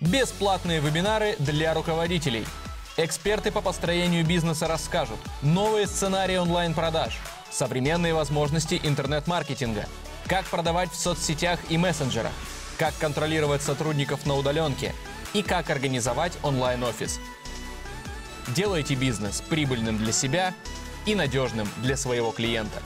Бесплатные вебинары для руководителей. Эксперты по построению бизнеса расскажут новые сценарии онлайн-продаж, современные возможности интернет-маркетинга, как продавать в соцсетях и мессенджерах, как контролировать сотрудников на удаленке и как организовать онлайн-офис. Делайте бизнес прибыльным для себя и надежным для своего клиента.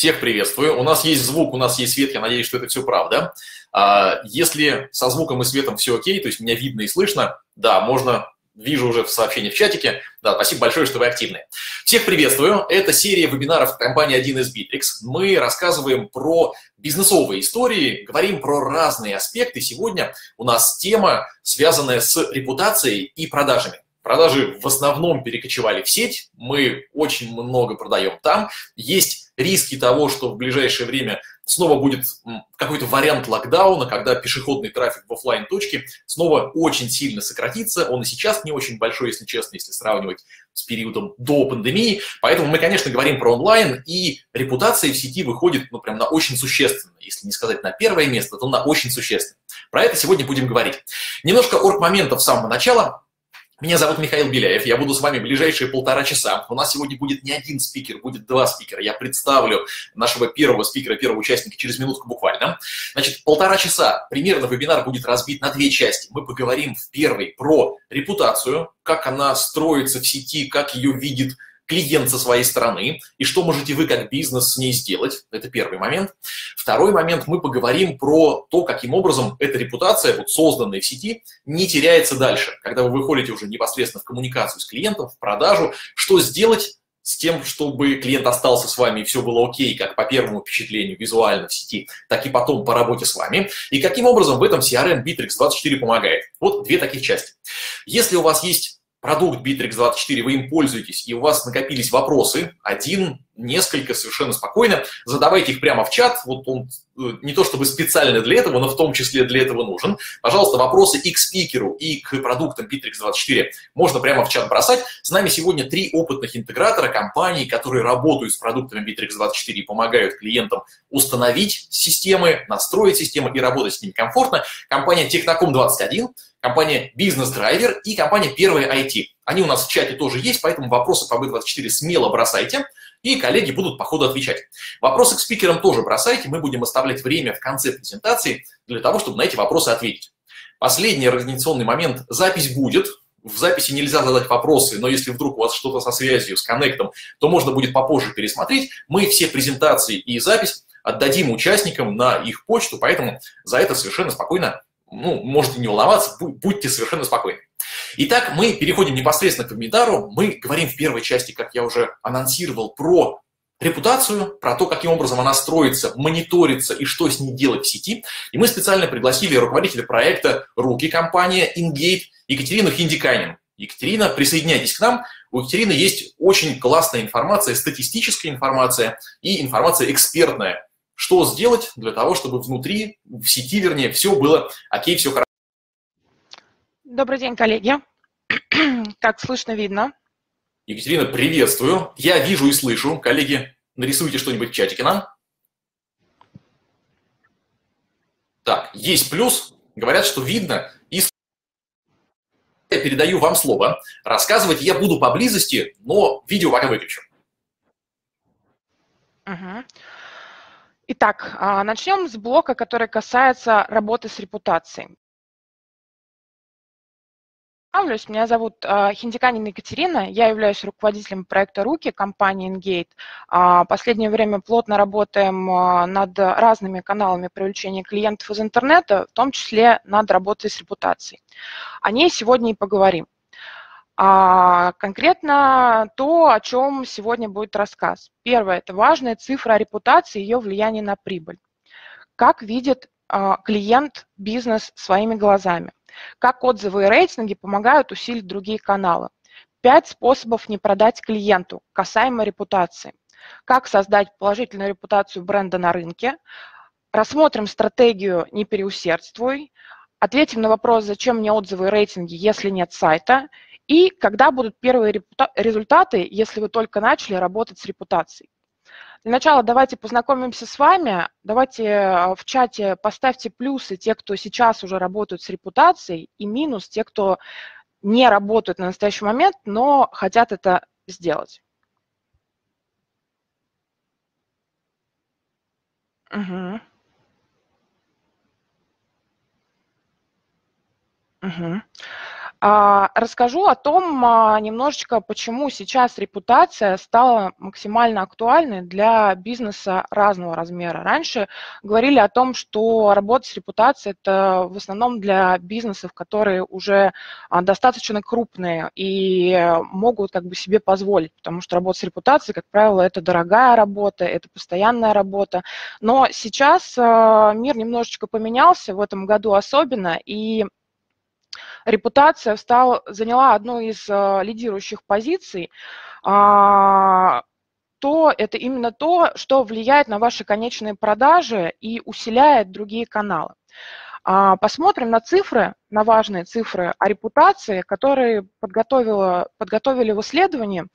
Всех приветствую. У нас есть звук, у нас есть свет. Я надеюсь, что это все правда. А, если со звуком и светом все окей, то есть меня видно и слышно, да, можно вижу уже в сообщении в чатике. Да, спасибо большое, что вы активны. Всех приветствую. Это серия вебинаров компании 1С Bittrex. Мы рассказываем про бизнесовые истории, говорим про разные аспекты. Сегодня у нас тема, связанная с репутацией и продажами. Продажи в основном перекочевали в сеть, мы очень много продаем там. Есть риски того, что в ближайшее время снова будет какой-то вариант локдауна, когда пешеходный трафик в офлайн точке снова очень сильно сократится. Он и сейчас не очень большой, если честно, если сравнивать с периодом до пандемии. Поэтому мы, конечно, говорим про онлайн, и репутация в сети выходит, ну, прям на очень существенно. Если не сказать на первое место, то на очень существенно. Про это сегодня будем говорить. Немножко орг-моментов с самого начала. Меня зовут Михаил Беляев, я буду с вами ближайшие полтора часа. У нас сегодня будет не один спикер, будет два спикера. Я представлю нашего первого спикера, первого участника через минутку буквально. Значит, полтора часа примерно вебинар будет разбит на две части. Мы поговорим в первой про репутацию, как она строится в сети, как ее видит клиент со своей стороны, и что можете вы как бизнес с ней сделать. Это первый момент. Второй момент, мы поговорим про то, каким образом эта репутация, вот созданная в сети, не теряется дальше. Когда вы выходите уже непосредственно в коммуникацию с клиентом, в продажу, что сделать с тем, чтобы клиент остался с вами и все было окей, как по первому впечатлению визуально в сети, так и потом по работе с вами. И каким образом в этом CRM Bittrex 24 помогает. Вот две таких части. Если у вас есть продукт Bittrex24, вы им пользуетесь, и у вас накопились вопросы, один, несколько, совершенно спокойно, задавайте их прямо в чат, вот он э, не то чтобы специально для этого, но в том числе для этого нужен. Пожалуйста, вопросы и к спикеру, и к продуктам Bittrex24 можно прямо в чат бросать. С нами сегодня три опытных интегратора компаний, которые работают с продуктами Bittrex24 и помогают клиентам установить системы, настроить системы и работать с ними комфортно. Компания Technocom21, компания Business Driver и компания Первая IT. Они у нас в чате тоже есть, поэтому вопросы по B24 смело бросайте, и коллеги будут по ходу отвечать. Вопросы к спикерам тоже бросайте, мы будем оставлять время в конце презентации для того, чтобы на эти вопросы ответить. Последний организационный момент. Запись будет, в записи нельзя задать вопросы, но если вдруг у вас что-то со связью, с коннектом, то можно будет попозже пересмотреть. Мы все презентации и запись отдадим участникам на их почту, поэтому за это совершенно спокойно ну, можете не волноваться, будьте совершенно спокойны. Итак, мы переходим непосредственно к вебинару. Мы говорим в первой части, как я уже анонсировал, про репутацию, про то, каким образом она строится, мониторится и что с ней делать в сети. И мы специально пригласили руководителя проекта «Руки» компания InGate Екатерину Хиндиканин. Екатерина, присоединяйтесь к нам. У Екатерины есть очень классная информация, статистическая информация и информация экспертная что сделать для того, чтобы внутри, в сети, вернее, все было окей, все хорошо. Добрый день, коллеги. Как слышно, видно? Екатерина, приветствую. Я вижу и слышу. Коллеги, нарисуйте что-нибудь в чатике нам. Так, есть плюс. Говорят, что видно. И я передаю вам слово. Рассказывать я буду поблизости, но видео пока выключу. Угу. Итак, а, начнем с блока, который касается работы с репутацией. Представлюсь, меня зовут а, Хиндиканина Екатерина, я являюсь руководителем проекта «Руки» компании Engate. А, последнее время плотно работаем над разными каналами привлечения клиентов из интернета, в том числе над работой с репутацией. О ней сегодня и поговорим. А конкретно то, о чем сегодня будет рассказ. Первое – это важная цифра репутации и ее влияние на прибыль. Как видит а, клиент бизнес своими глазами? Как отзывы и рейтинги помогают усилить другие каналы? Пять способов не продать клиенту касаемо репутации. Как создать положительную репутацию бренда на рынке? Рассмотрим стратегию «Не переусердствуй», ответим на вопрос, зачем мне отзывы и рейтинги, если нет сайта, И когда будут первые результаты, если вы только начали работать с репутацией. Для начала давайте познакомимся с вами. Давайте э, в чате поставьте плюсы те, кто сейчас уже работают с репутацией, и минус те, кто не работают на настоящий момент, но хотят это сделать. Угу. Угу. А, расскажу о том а, немножечко, почему сейчас репутация стала максимально актуальной для бизнеса разного размера. Раньше говорили о том, что работа с репутацией – это в основном для бизнесов, которые уже а, достаточно крупные и могут как бы себе позволить, потому что работа с репутацией, как правило, это дорогая работа, это постоянная работа. Но сейчас мир немножечко поменялся в этом году особенно, и репутация стала, заняла одну из э, лидирующих позиций, а, то это именно то, что влияет на ваши конечные продажи и усиляет другие каналы. А, посмотрим на цифры, на важные цифры о репутации, которые подготовила, подготовили в исследовании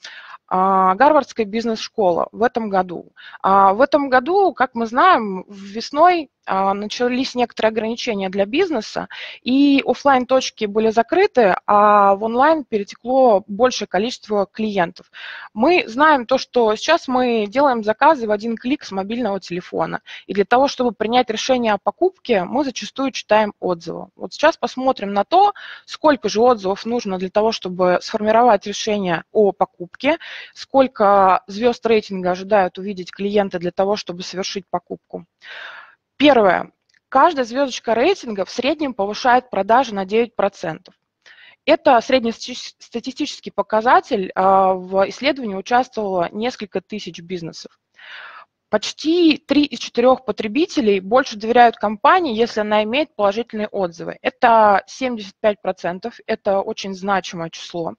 а, Гарвардская бизнес-школа в этом году. В этом году, как мы знаем, весной начались некоторые ограничения для бизнеса, и офлайн точки были закрыты, а в онлайн перетекло большее количество клиентов. Мы знаем то, что сейчас мы делаем заказы в один клик с мобильного телефона, и для того, чтобы принять решение о покупке, мы зачастую читаем отзывы. Вот сейчас посмотрим на то, сколько же отзывов нужно для того, чтобы сформировать решение о покупке, сколько звезд рейтинга ожидают увидеть клиенты для того, чтобы совершить покупку. Первое. Каждая звездочка рейтинга в среднем повышает продажи на 9%. Это среднестатистический показатель. А, в исследовании участвовало несколько тысяч бизнесов. Почти 3 из 4 потребителей больше доверяют компании, если она имеет положительные отзывы. Это 75%, это очень значимое число.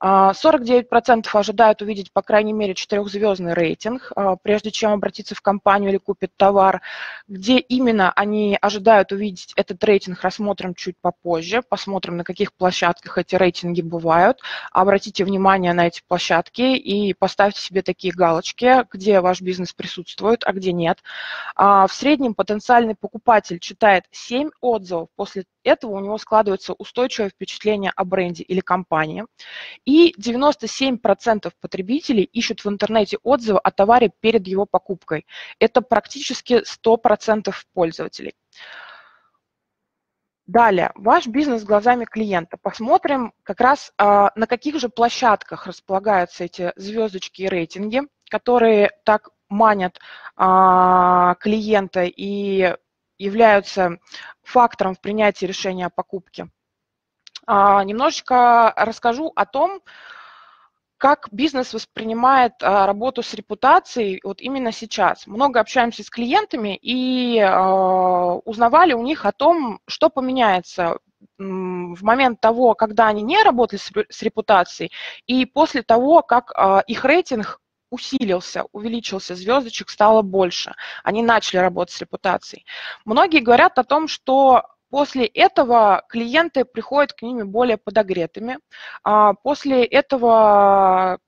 49% а, ожидают увидеть, по крайней мере, четырехзвездный рейтинг, а, прежде чем обратиться в компанию или купить товар. Где именно они ожидают увидеть этот рейтинг, рассмотрим чуть попозже. Посмотрим, на каких площадках эти рейтинги бывают. Обратите внимание на эти площадки и поставьте себе такие галочки, где ваш бизнес присутствует присутствуют, а где нет. А, в среднем потенциальный покупатель читает 7 отзывов, после этого у него складывается устойчивое впечатление о бренде или компании. И 97% потребителей ищут в интернете отзывы о товаре перед его покупкой. Это практически 100% пользователей. Далее, ваш бизнес глазами клиента. Посмотрим как раз а, на каких же площадках располагаются эти звездочки и рейтинги, которые так манят а, клиента и являются фактором в принятии решения о покупке. А, немножечко расскажу о том, как бизнес воспринимает а, работу с репутацией вот именно сейчас. Много общаемся с клиентами и а, узнавали у них о том, что поменяется в момент того, когда они не работали с, репутацией, и после того, как а, их рейтинг усилился, увеличился, звездочек стало больше. Они начали работать с репутацией. Многие говорят о том, что После этого клиенты приходят к ними более подогретыми. А после этого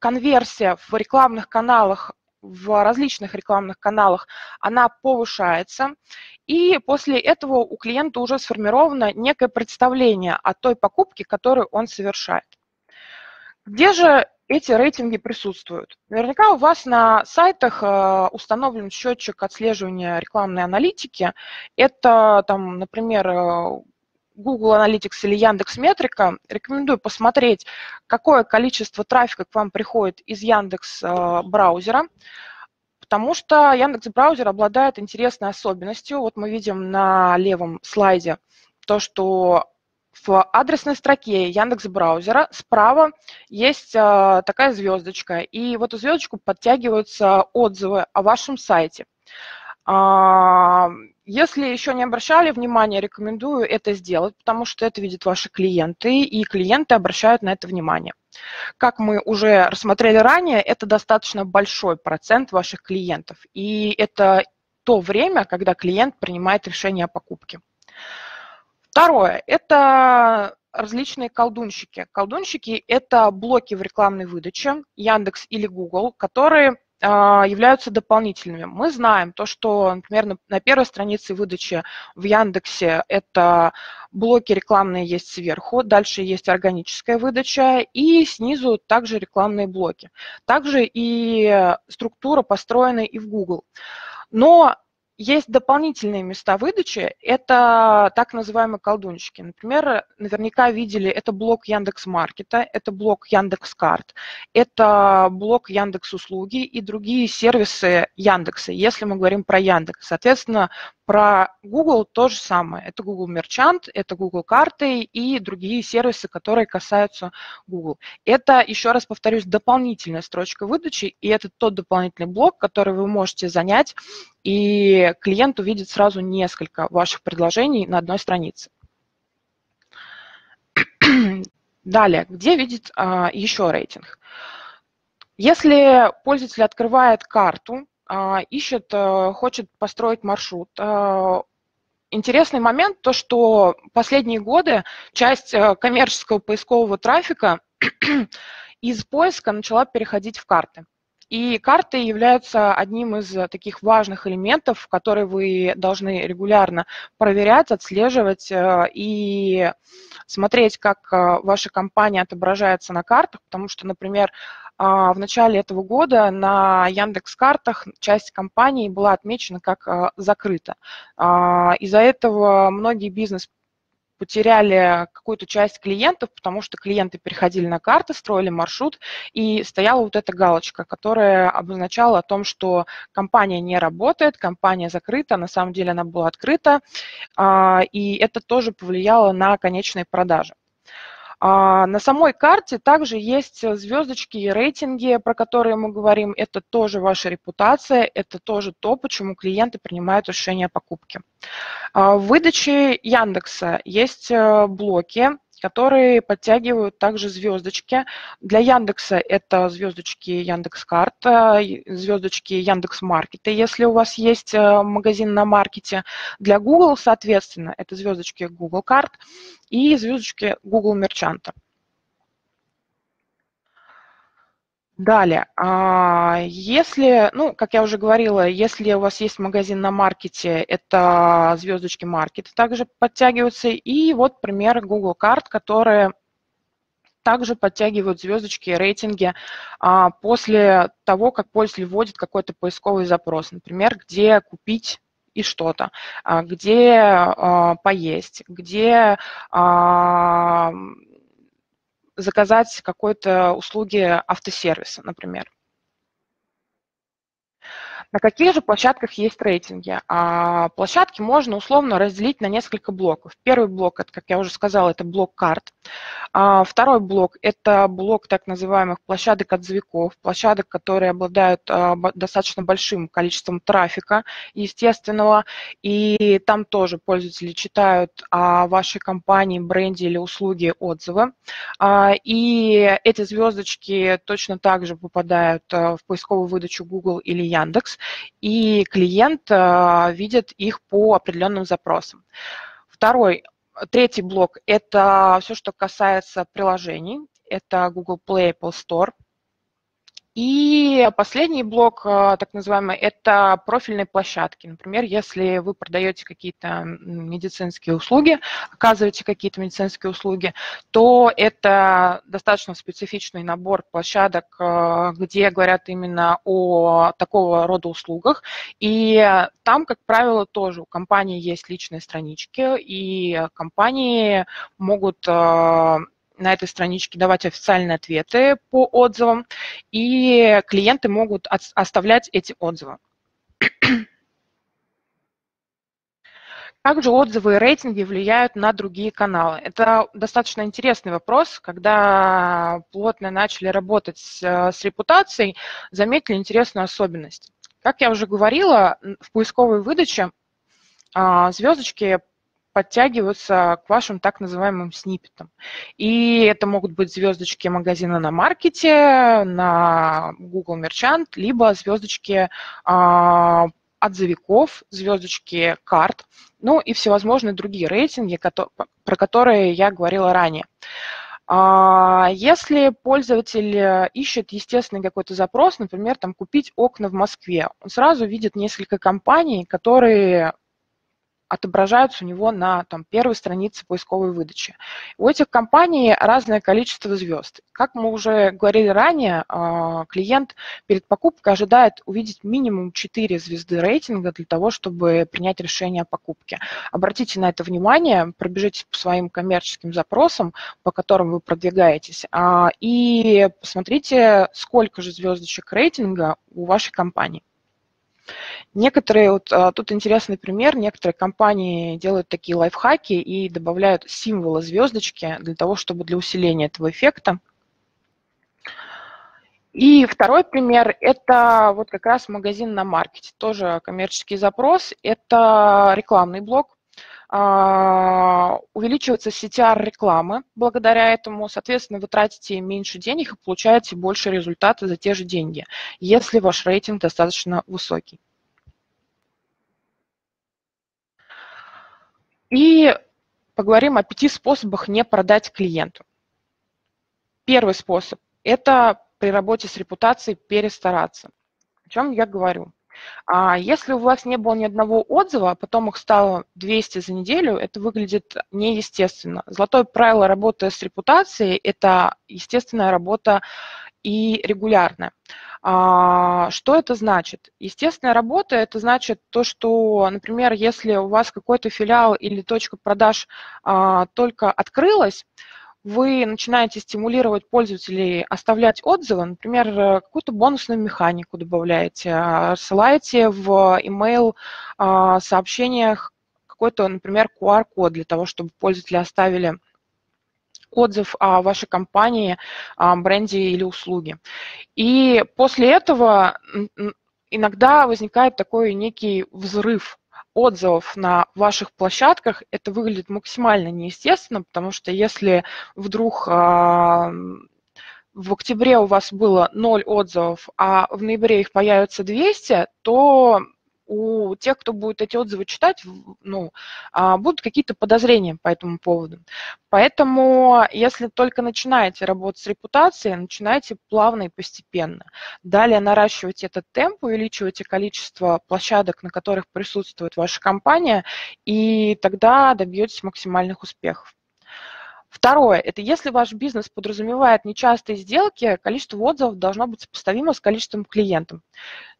конверсия в рекламных каналах в различных рекламных каналах, она повышается, и после этого у клиента уже сформировано некое представление о той покупке, которую он совершает. Где же эти рейтинги присутствуют. Наверняка у вас на сайтах э, установлен счетчик отслеживания рекламной аналитики. Это, там, например, э, Google Analytics или Яндекс Метрика. Рекомендую посмотреть, какое количество трафика к вам приходит из Яндекс э, браузера, потому что Яндекс браузер обладает интересной особенностью. Вот мы видим на левом слайде то, что в адресной строке Яндекс браузера справа есть э, такая звездочка, и в эту звездочку подтягиваются отзывы о вашем сайте. А, если еще не обращали внимания, рекомендую это сделать, потому что это видят ваши клиенты, и клиенты обращают на это внимание. Как мы уже рассмотрели ранее, это достаточно большой процент ваших клиентов, и это то время, когда клиент принимает решение о покупке. Второе – это различные колдунщики. Колдунщики – это блоки в рекламной выдаче, Яндекс или Google, которые а, являются дополнительными. Мы знаем то, что, например, на первой странице выдачи в Яндексе это блоки рекламные есть сверху, дальше есть органическая выдача, и снизу также рекламные блоки. Также и структура построена и в Google. Но есть дополнительные места выдачи, это так называемые колдунчики. Например, наверняка видели, это блок Яндекс Маркета, это блок Яндекс Карт, это блок Яндекс Услуги и другие сервисы Яндекса, если мы говорим про Яндекс. Соответственно, про Google то же самое. Это Google Merchant, это Google карты и другие сервисы, которые касаются Google. Это, еще раз повторюсь, дополнительная строчка выдачи, и это тот дополнительный блок, который вы можете занять, и клиент увидит сразу несколько ваших предложений на одной странице. Далее, где видит а, еще рейтинг? Если пользователь открывает карту, ищет, э, хочет построить маршрут. А, интересный момент то, что последние годы часть коммерческого поискового трафика из поиска начала переходить в карты. И карты являются одним из таких важных элементов, которые вы должны регулярно проверять, отслеживать и смотреть, как ваша компания отображается на картах, потому что, например, а, в начале этого года на Яндекс Картах часть компаний была отмечена как а, закрыта. А, из-за этого многие бизнес потеряли какую-то часть клиентов, потому что клиенты переходили на карты, строили маршрут, и стояла вот эта галочка, которая обозначала о том, что компания не работает, компания закрыта, на самом деле она была открыта, и это тоже повлияло на конечные продажи. А на самой карте также есть звездочки и рейтинги, про которые мы говорим. Это тоже ваша репутация, это тоже то, почему клиенты принимают решение о покупке. А в выдаче Яндекса есть э, блоки, которые подтягивают также звездочки. Для Яндекса это звездочки Яндекс Карта, звездочки Яндекс Маркета, если у вас есть э, магазин на маркете. Для Google, соответственно, это звездочки Google Карт и звездочки Google Мерчанта. Далее, а, если, ну, как я уже говорила, если у вас есть магазин на маркете, это звездочки маркета также подтягиваются. И вот пример Google карт, которые также подтягивают звездочки и рейтинги а, после того, как пользователь вводит какой-то поисковый запрос. Например, где купить и что-то, а, где поесть, где заказать какой-то услуги автосервиса, например. На каких же площадках есть рейтинги? А площадки можно условно разделить на несколько блоков. Первый блок, это, как я уже сказала, это блок карт. А второй блок – это блок так называемых площадок отзывиков, площадок, которые обладают а, достаточно большим количеством трафика естественного, и там тоже пользователи читают о вашей компании, бренде или услуге отзывы. А, и эти звездочки точно так же попадают в поисковую выдачу Google или Яндекс и клиент э, видит их по определенным запросам. Второй, третий блок – это все, что касается приложений. Это Google Play, Apple Store – и последний блок, а, так называемый, это профильные площадки. Например, если вы продаете какие-то медицинские услуги, оказываете какие-то медицинские услуги, то это достаточно специфичный набор площадок, а, где говорят именно о такого рода услугах. И там, как правило, тоже у компании есть личные странички, и компании могут а, на этой страничке давать официальные ответы по отзывам, и клиенты могут оставлять эти отзывы. Как же отзывы и рейтинги влияют на другие каналы? Это достаточно интересный вопрос. Когда плотно начали работать с, с репутацией, заметили интересную особенность. Как я уже говорила, в поисковой выдаче а, звездочки подтягиваются к вашим так называемым сниппетам. И это могут быть звездочки магазина на маркете, на Google Merchant, либо звездочки а, отзывиков, звездочки карт, ну и всевозможные другие рейтинги, про которые я говорила ранее. А, если пользователь ищет естественный какой-то запрос, например, там купить окна в Москве, он сразу видит несколько компаний, которые отображаются у него на там, первой странице поисковой выдачи. У этих компаний разное количество звезд. Как мы уже говорили ранее, а, клиент перед покупкой ожидает увидеть минимум 4 звезды рейтинга для того, чтобы принять решение о покупке. Обратите на это внимание, пробежитесь по своим коммерческим запросам, по которым вы продвигаетесь, а, и посмотрите, сколько же звездочек рейтинга у вашей компании. Некоторые, вот а, тут интересный пример, некоторые компании делают такие лайфхаки и добавляют символы звездочки для того, чтобы для усиления этого эффекта. И второй пример – это вот как раз магазин на маркете, тоже коммерческий запрос, это рекламный блок. А, увеличивается CTR рекламы благодаря этому, соответственно, вы тратите меньше денег и получаете больше результата за те же деньги, если ваш рейтинг достаточно высокий. И поговорим о пяти способах не продать клиенту. Первый способ – это при работе с репутацией перестараться. О чем я говорю? А если у вас не было ни одного отзыва, а потом их стало 200 за неделю, это выглядит неестественно. Золотое правило работы с репутацией – это естественная работа и регулярная. А, что это значит? Естественная работа – это значит то, что, например, если у вас какой-то филиал или точка продаж а, только открылась, вы начинаете стимулировать пользователей оставлять отзывы, например, какую-то бонусную механику добавляете, а, рассылаете в email сообщениях какой-то, например, QR-код для того, чтобы пользователи оставили отзыв о вашей компании, о бренде или услуге. И после этого иногда возникает такой некий взрыв отзывов на ваших площадках, это выглядит максимально неестественно, потому что если вдруг а, в октябре у вас было 0 отзывов, а в ноябре их появится 200, то у тех, кто будет эти отзывы читать, ну, а, будут какие-то подозрения по этому поводу. Поэтому, если только начинаете работать с репутацией, начинайте плавно и постепенно. Далее наращивайте этот темп, увеличивайте количество площадок, на которых присутствует ваша компания, и тогда добьетесь максимальных успехов. Второе, это если ваш бизнес подразумевает нечастые сделки, количество отзывов должно быть сопоставимо с количеством клиентов.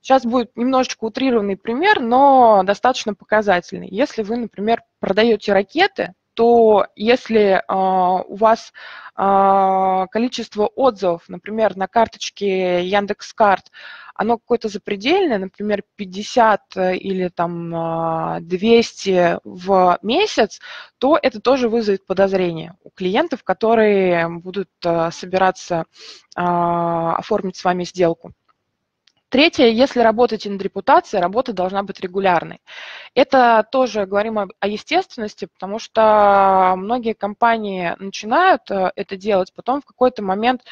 Сейчас будет немножечко утрированный пример, но достаточно показательный. Если вы, например, продаете ракеты, то если э, у вас э, количество отзывов, например, на карточке Яндекс.Карт, оно какое-то запредельное, например, 50 э, или там 200 а, в месяц, то это тоже вызовет подозрение у клиентов, которые будут собираться оформить с вами сделку. Третье, если работаете над репутацией, работа должна быть регулярной. Это тоже говорим о, о естественности, потому что многие компании начинают э, это делать, потом в какой-то момент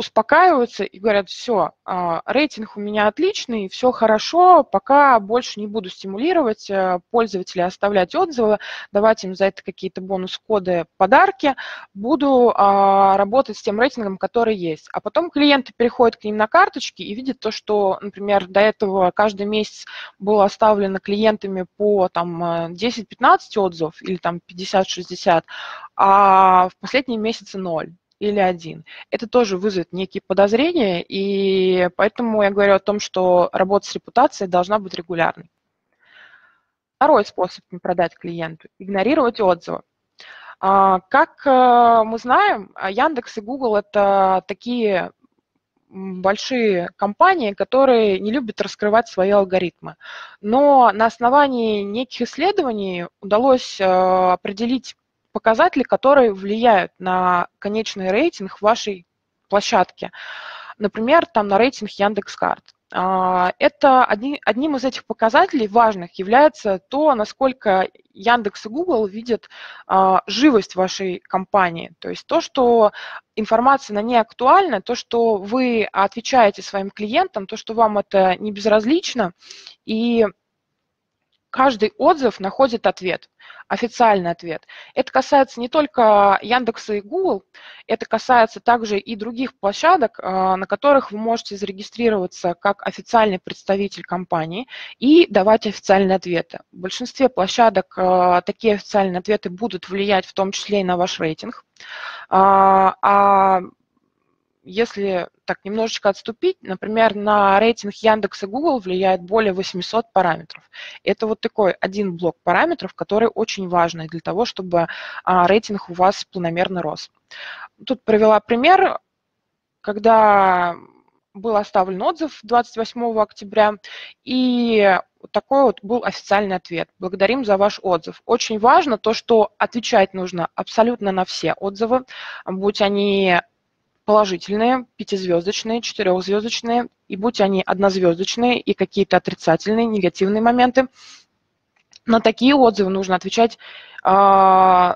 успокаиваются и говорят, все, а, рейтинг у меня отличный, все хорошо, пока больше не буду стимулировать э, пользователей оставлять отзывы, давать им за это какие-то бонус-коды, подарки, буду а, работать с тем рейтингом, который есть. А потом клиенты переходят к ним на карточки и видят то, что, например, до этого каждый месяц было оставлено клиентами по там 10-15 отзывов или там 50-60, а в последние месяцы ноль или один. Это тоже вызовет некие подозрения, и поэтому я говорю о том, что работа с репутацией должна быть регулярной. Второй способ не продать клиенту – игнорировать отзывы. А, как э, мы знаем, Яндекс и Google – это такие большие компании, которые не любят раскрывать свои алгоритмы. Но на основании неких исследований удалось э, определить показатели, которые влияют на конечный рейтинг вашей площадки. Например, там на рейтинг Яндекс.Карт. А, это одни, одним из этих показателей важных является то, насколько Яндекс и Google видят а, живость вашей компании. То есть то, что информация на ней актуальна, то, что вы отвечаете своим клиентам, то, что вам это не безразлично, и каждый отзыв находит ответ, официальный ответ. Это касается не только Яндекса и Google, это касается также и других площадок, а, на которых вы можете зарегистрироваться как официальный представитель компании и давать официальные ответы. В большинстве площадок а, такие официальные ответы будут влиять в том числе и на ваш рейтинг. А, а если так немножечко отступить, например, на рейтинг Яндекс и Google влияет более 800 параметров. Это вот такой один блок параметров, который очень важный для того, чтобы а, рейтинг у вас планомерно рос. Тут привела пример, когда был оставлен отзыв 28 октября, и такой вот был официальный ответ. Благодарим за ваш отзыв. Очень важно то, что отвечать нужно абсолютно на все отзывы, будь они положительные, пятизвездочные, четырехзвездочные, и будь они однозвездочные и какие-то отрицательные, негативные моменты, на такие отзывы нужно отвечать э,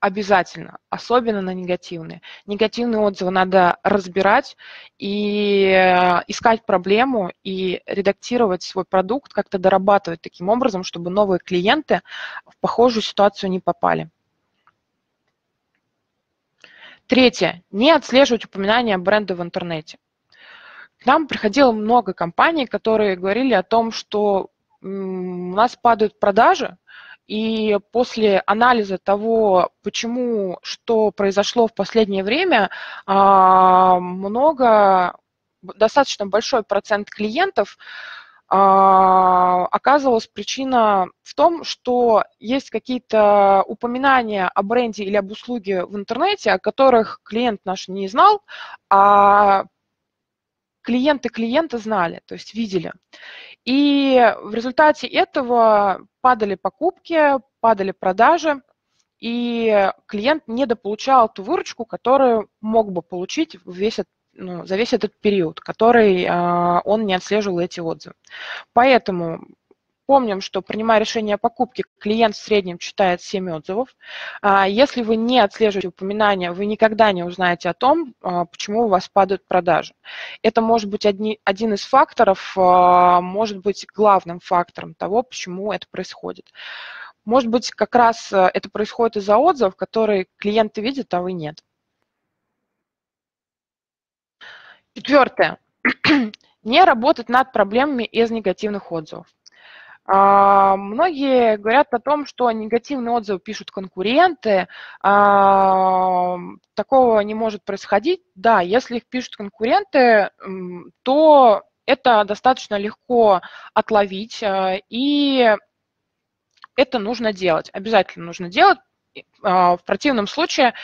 обязательно, особенно на негативные. Негативные отзывы надо разбирать и э, искать проблему и редактировать свой продукт, как-то дорабатывать таким образом, чтобы новые клиенты в похожую ситуацию не попали. Третье. Не отслеживать упоминания бренда в интернете. К нам приходило много компаний, которые говорили о том, что у нас падают продажи, и после анализа того, почему, что произошло в последнее время, а, много, достаточно большой процент клиентов оказывалась причина в том, что есть какие-то упоминания о бренде или об услуге в интернете, о которых клиент наш не знал, а клиенты клиента знали, то есть видели. И в результате этого падали покупки, падали продажи, и клиент недополучал ту выручку, которую мог бы получить весь этот ну, за весь этот период, который э, он не отслеживал эти отзывы. Поэтому помним, что принимая решение о покупке, клиент в среднем читает 7 отзывов. А если вы не отслеживаете упоминания, вы никогда не узнаете о том, а, почему у вас падают продажи. Это может быть одни, один из факторов, может быть главным фактором того, почему это происходит. Может быть, как раз это происходит из-за отзывов, которые клиенты видят, а вы нет. Четвертое. Не работать над проблемами из негативных отзывов. А, многие говорят о том, что негативные отзывы пишут конкуренты. А, такого не может происходить. Да, если их пишут конкуренты, то это достаточно легко отловить, а, и это нужно делать, обязательно нужно делать. В противном случае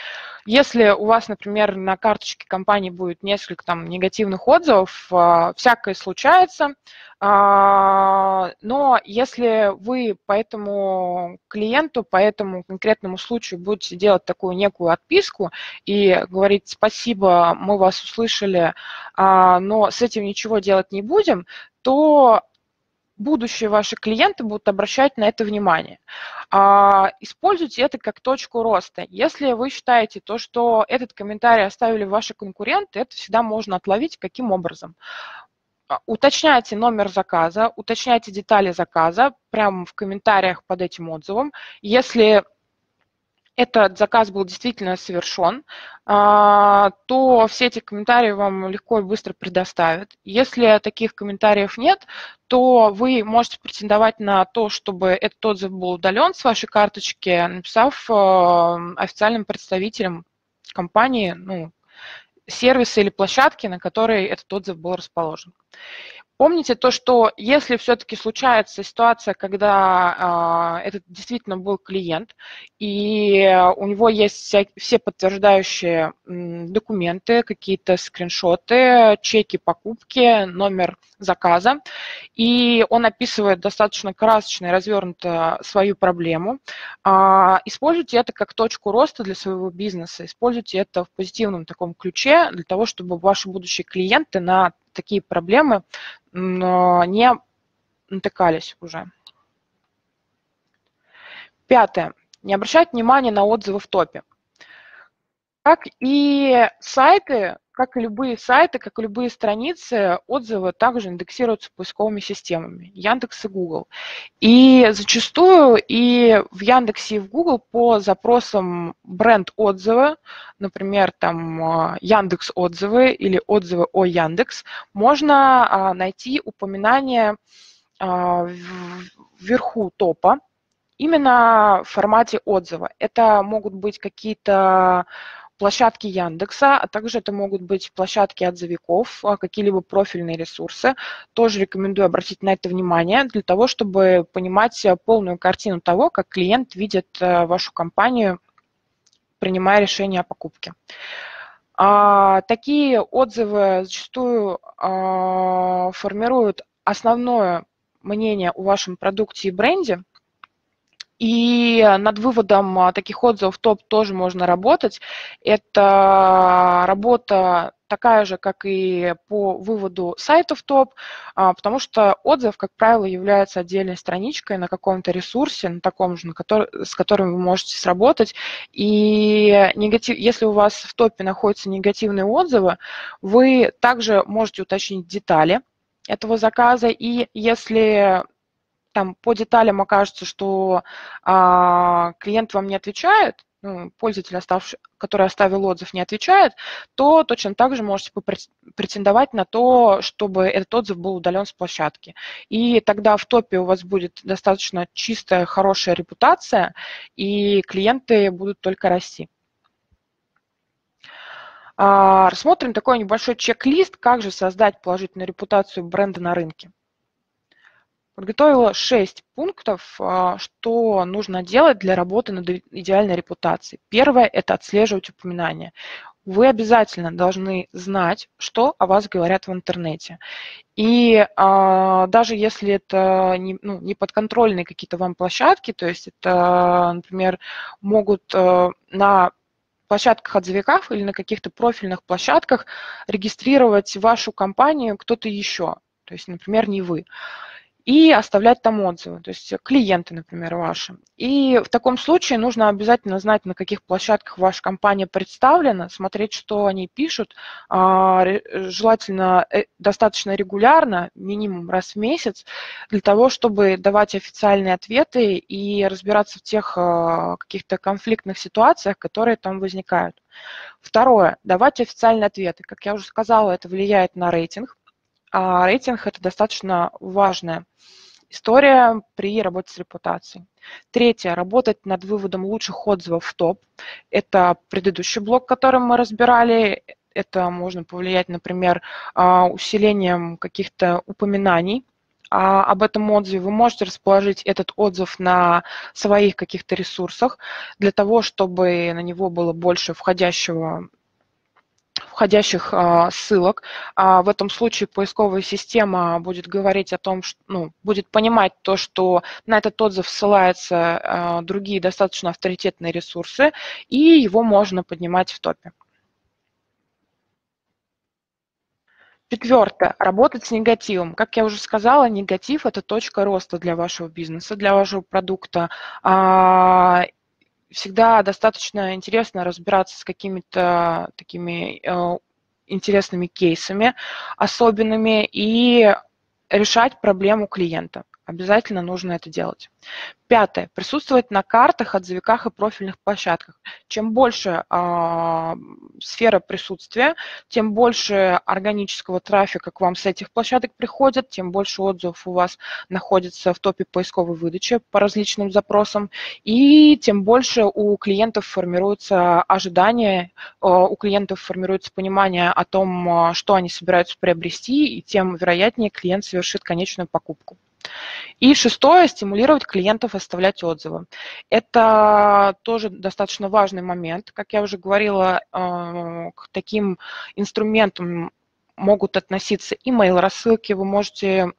если у вас, например, на карточке компании будет несколько там негативных отзывов, а, всякое случается, а, но если вы по этому клиенту, по этому конкретному случаю будете делать такую некую отписку и говорить спасибо, мы вас услышали, а, но с этим ничего делать не будем, то будущие ваши клиенты будут обращать на это внимание. А, используйте это как точку роста. Если вы считаете то, что этот комментарий оставили ваши конкуренты, это всегда можно отловить. Каким образом? А, уточняйте номер заказа, уточняйте детали заказа прямо в комментариях под этим отзывом. Если этот заказ был действительно совершен, а, то все эти комментарии вам легко и быстро предоставят. Если таких комментариев нет, то вы можете претендовать на то, чтобы этот отзыв был удален с вашей карточки, написав а, официальным представителям компании, ну, сервиса или площадки, на которой этот отзыв был расположен. Помните то, что если все-таки случается ситуация, когда э, это действительно был клиент, и у него есть вся, все подтверждающие документы, какие-то скриншоты, чеки покупки, номер заказа, и он описывает достаточно красочно и развернуто свою проблему, э, используйте это как точку роста для своего бизнеса, используйте это в позитивном таком ключе для того, чтобы ваши будущие клиенты на такие проблемы не натыкались уже. Пятое. Не обращать внимания на отзывы в топе. Как и сайты, как и любые сайты, как и любые страницы, отзывы также индексируются поисковыми системами Яндекс и Google. И зачастую и в Яндексе, и в Google по запросам бренд отзывы, например, там а, Яндекс отзывы или отзывы о Яндекс, можно а, найти упоминание а, вверху топа именно в формате отзыва. Это могут быть какие-то площадки Яндекса, а также это могут быть площадки отзывиков, а, какие-либо профильные ресурсы. Тоже рекомендую обратить на это внимание для того, чтобы понимать э, полную картину того, как клиент видит э, вашу компанию, принимая решение о покупке. А, такие отзывы зачастую а, формируют основное мнение о вашем продукте и бренде, и над выводом а, таких отзывов топ тоже можно работать. Это работа такая же, как и по выводу сайтов топ, а, потому что отзыв, как правило, является отдельной страничкой на каком-то ресурсе, на таком же, на который, с которым вы можете сработать. И негатив, если у вас в топе находятся негативные отзывы, вы также можете уточнить детали этого заказа, и если там по деталям окажется, что а, клиент вам не отвечает, ну, пользователь, оставший, который оставил отзыв, не отвечает, то точно так же можете претендовать на то, чтобы этот отзыв был удален с площадки. И тогда в топе у вас будет достаточно чистая, хорошая репутация, и клиенты будут только расти. А, рассмотрим такой небольшой чек-лист, как же создать положительную репутацию бренда на рынке подготовила шесть пунктов, а, что нужно делать для работы над идеальной репутацией. Первое – это отслеживать упоминания. Вы обязательно должны знать, что о вас говорят в интернете. И а, даже если это не, ну, не подконтрольные какие-то вам площадки, то есть это, например, могут а, на площадках отзывиков или на каких-то профильных площадках регистрировать вашу компанию кто-то еще, то есть, например, не вы и оставлять там отзывы, то есть клиенты, например, ваши. И в таком случае нужно обязательно знать, на каких площадках ваша компания представлена, смотреть, что они пишут, а, желательно э, достаточно регулярно, минимум раз в месяц, для того, чтобы давать официальные ответы и разбираться в тех а, каких-то конфликтных ситуациях, которые там возникают. Второе, давать официальные ответы. Как я уже сказала, это влияет на рейтинг, а рейтинг – это достаточно важная история при работе с репутацией. Третье – работать над выводом лучших отзывов в топ. Это предыдущий блок, который мы разбирали. Это можно повлиять, например, а, усилением каких-то упоминаний об этом отзыве. Вы можете расположить этот отзыв на своих каких-то ресурсах для того, чтобы на него было больше входящего входящих а, ссылок. А в этом случае поисковая система будет говорить о том, что, ну, будет понимать то, что на этот отзыв ссылаются а, другие достаточно авторитетные ресурсы, и его можно поднимать в топе. Четвертое. Работать с негативом. Как я уже сказала, негатив – это точка роста для вашего бизнеса, для вашего продукта всегда достаточно интересно разбираться с какими-то такими э, интересными кейсами, особенными, и решать проблему клиента. Обязательно нужно это делать. Пятое. Присутствовать на картах, отзывиках и профильных площадках. Чем больше э, сфера присутствия, тем больше органического трафика к вам с этих площадок приходит, тем больше отзывов у вас находится в топе поисковой выдачи по различным запросам, и тем больше у клиентов формируется ожидание, э, у клиентов формируется понимание о том, э, что они собираются приобрести, и тем вероятнее клиент совершит конечную покупку. И шестое, стимулировать клиентов оставлять отзывы. Это тоже достаточно важный момент. Как я уже говорила, э, к таким инструментам могут относиться email рассылки. Вы можете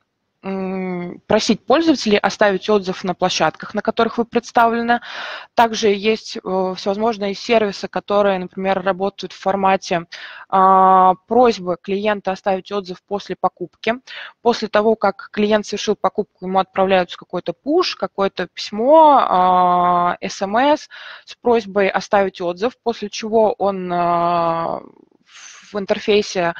просить пользователей оставить отзыв на площадках, на которых вы представлены. Также есть э, всевозможные сервисы, которые, например, работают в формате а, просьбы клиента оставить отзыв после покупки. После того, как клиент совершил покупку, ему отправляются какой-то push, какое-то письмо, смс а, с просьбой оставить отзыв, после чего он а, в интерфейсе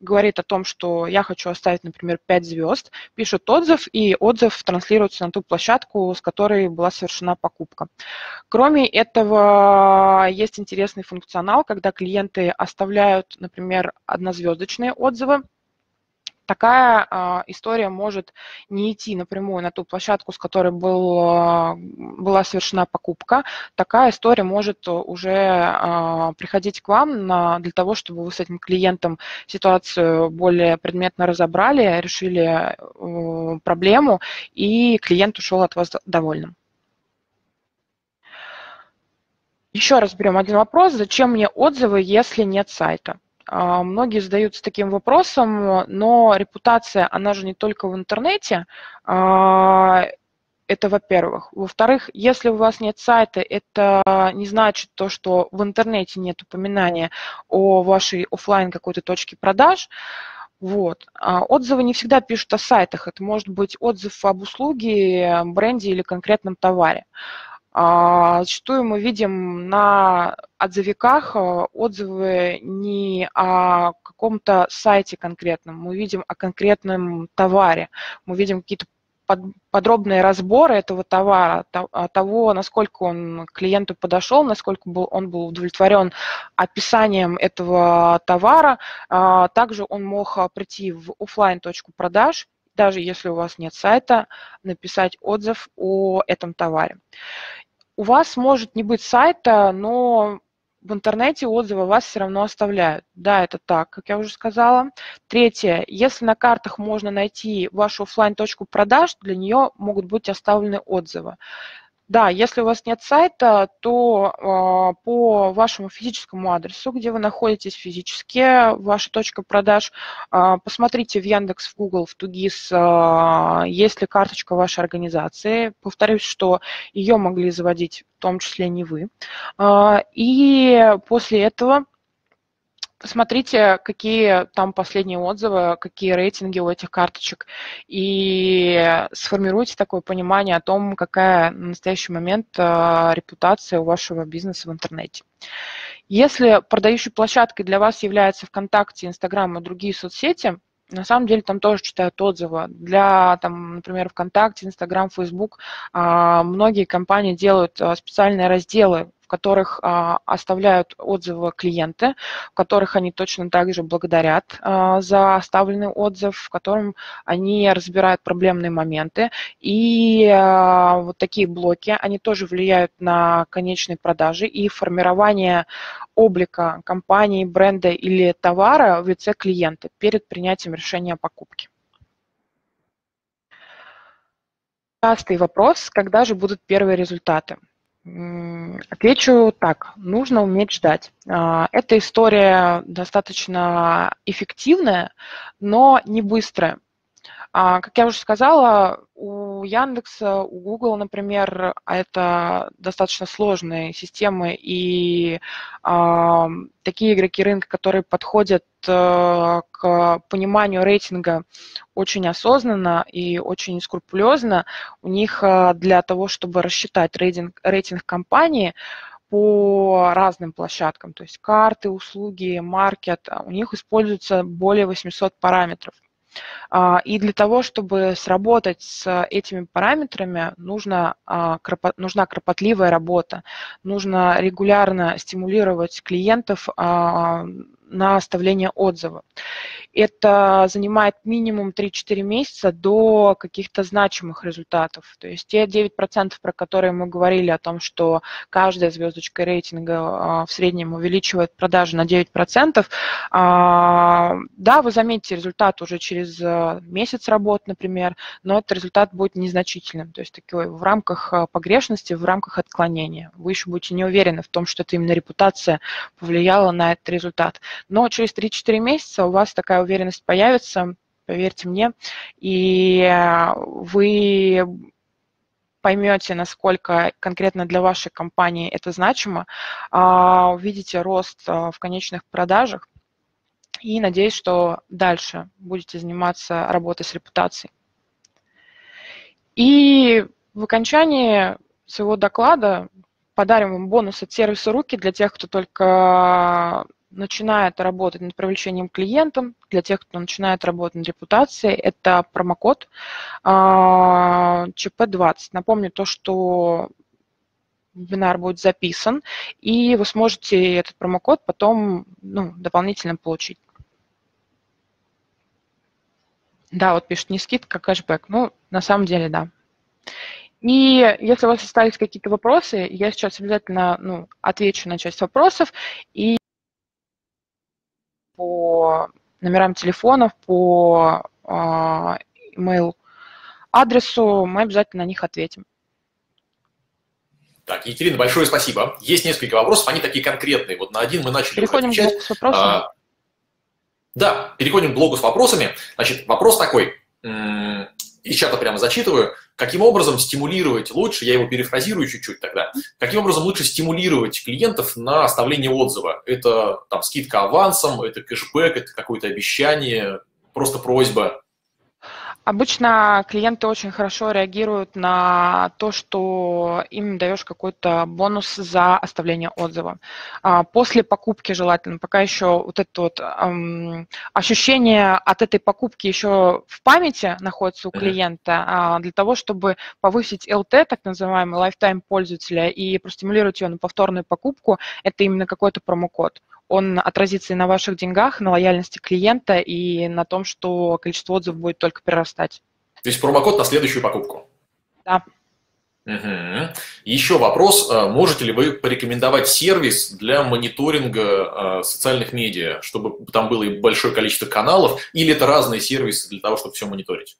говорит о том, что я хочу оставить, например, 5 звезд, пишет отзыв, и отзыв транслируется на ту площадку, с которой была совершена покупка. Кроме этого, есть интересный функционал, когда клиенты оставляют, например, однозвездочные отзывы, такая э, история может не идти напрямую на ту площадку, с которой был, э, была совершена покупка. Такая история может уже э, приходить к вам на, для того, чтобы вы с этим клиентом ситуацию более предметно разобрали, решили э, проблему, и клиент ушел от вас довольным. Еще раз берем один вопрос. Зачем мне отзывы, если нет сайта? А, многие задаются таким вопросом, но репутация, она же не только в интернете. А, это во-первых. Во-вторых, если у вас нет сайта, это не значит то, что в интернете нет упоминания о вашей офлайн какой-то точке продаж. Вот. А отзывы не всегда пишут о сайтах. Это может быть отзыв об услуге, бренде или конкретном товаре. А, зачастую мы видим на отзывиках а, отзывы не о каком-то сайте конкретном, мы видим о конкретном товаре, мы видим какие-то подробные разборы этого товара, того, насколько он клиенту подошел, насколько он был удовлетворен описанием этого товара. А, также он мог прийти в офлайн точку продаж, даже если у вас нет сайта, написать отзыв о этом товаре. У вас может не быть сайта, но в интернете отзывы вас все равно оставляют. Да, это так, как я уже сказала. Третье. Если на картах можно найти вашу офлайн точку продаж, для нее могут быть оставлены отзывы. Да, если у вас нет сайта, то э, по вашему физическому адресу, где вы находитесь физически, ваша точка продаж, э, посмотрите в Яндекс, в Google, в Тугис, э, есть ли карточка вашей организации. Повторюсь, что ее могли заводить в том числе не вы. Э, и после этого посмотрите, какие там последние отзывы, какие рейтинги у этих карточек, и сформируйте такое понимание о том, какая на настоящий момент э, репутация у вашего бизнеса в интернете. Если продающей площадкой для вас является ВКонтакте, Инстаграм и другие соцсети, на самом деле там тоже читают отзывы. Для, там, например, ВКонтакте, Инстаграм, Фейсбук а, многие компании делают а, специальные разделы которых а, оставляют отзывы клиенты, в которых они точно так же благодарят а, за оставленный отзыв, в котором они разбирают проблемные моменты. И а, вот такие блоки, они тоже влияют на конечные продажи и формирование облика компании, бренда или товара в лице клиента перед принятием решения о покупке. Частый вопрос, когда же будут первые результаты? Отвечу так, нужно уметь ждать. А, эта история достаточно эффективная, но не быстрая. А, как я уже сказала, у Яндекса, у Google, например, это достаточно сложные системы, и э, такие игроки рынка, которые подходят э, к пониманию рейтинга очень осознанно и очень скрупулезно, у них э, для того, чтобы рассчитать рейтинг, рейтинг компании, по разным площадкам, то есть карты, услуги, маркет, у них используется более 800 параметров. А, и для того, чтобы сработать с этими параметрами, нужно, а, нужна кропотливая работа. Нужно регулярно стимулировать клиентов а, на оставление отзыва. Это занимает минимум 3-4 месяца до каких-то значимых результатов. То есть те 9%, про которые мы говорили о том, что каждая звездочка рейтинга а, в среднем увеличивает продажи на 9%, а, да, вы заметите результат уже через а, месяц работы, например, но этот результат будет незначительным, то есть такой в рамках погрешности, в рамках отклонения. Вы еще будете не уверены в том, что это именно репутация повлияла на этот результат. Но через 3-4 месяца у вас такая уверенность появится, поверьте мне, и э, вы поймете, насколько конкретно для вашей компании это значимо, а, увидите рост э, в конечных продажах и надеюсь, что дальше будете заниматься работой с репутацией. И в окончании своего доклада подарим вам бонус от сервиса «Руки» для тех, кто только начинает работать над привлечением клиентов, для тех, кто начинает работать над репутацией, это промокод ЧП20. Напомню то, что вебинар будет записан, и вы сможете этот промокод потом ну, дополнительно получить. Да, вот пишет, не скидка, а кэшбэк. Ну, на самом деле, да. И если у вас остались какие-то вопросы, я сейчас обязательно ну, отвечу на часть вопросов. И по номерам телефонов, по э, email адресу мы обязательно на них ответим. Так, Екатерина, большое спасибо. Есть несколько вопросов, они такие конкретные. Вот на один мы начали Переходим отвечать. к блоку с вопросами. А, да, переходим к блоку с вопросами. Значит, вопрос такой. Из чата прямо зачитываю. Каким образом стимулировать лучше, я его перефразирую чуть-чуть тогда, каким образом лучше стимулировать клиентов на оставление отзыва? Это там скидка авансом, это кэшбэк, это какое-то обещание, просто просьба? Обычно клиенты очень хорошо реагируют на то, что им даешь какой-то бонус за оставление отзыва. А, после покупки желательно, пока еще вот это вот эм, ощущение от этой покупки еще в памяти находится у клиента, э, для того, чтобы повысить LT, так называемый lifetime пользователя, и простимулировать ее на повторную покупку, это именно какой-то промокод он отразится и на ваших деньгах, на лояльности клиента и на том, что количество отзывов будет только прирастать. То есть промокод на следующую покупку? Да. Угу. Еще вопрос. А, можете ли вы порекомендовать сервис для мониторинга а, социальных медиа, чтобы там было большое количество каналов, или это разные сервисы для того, чтобы все мониторить?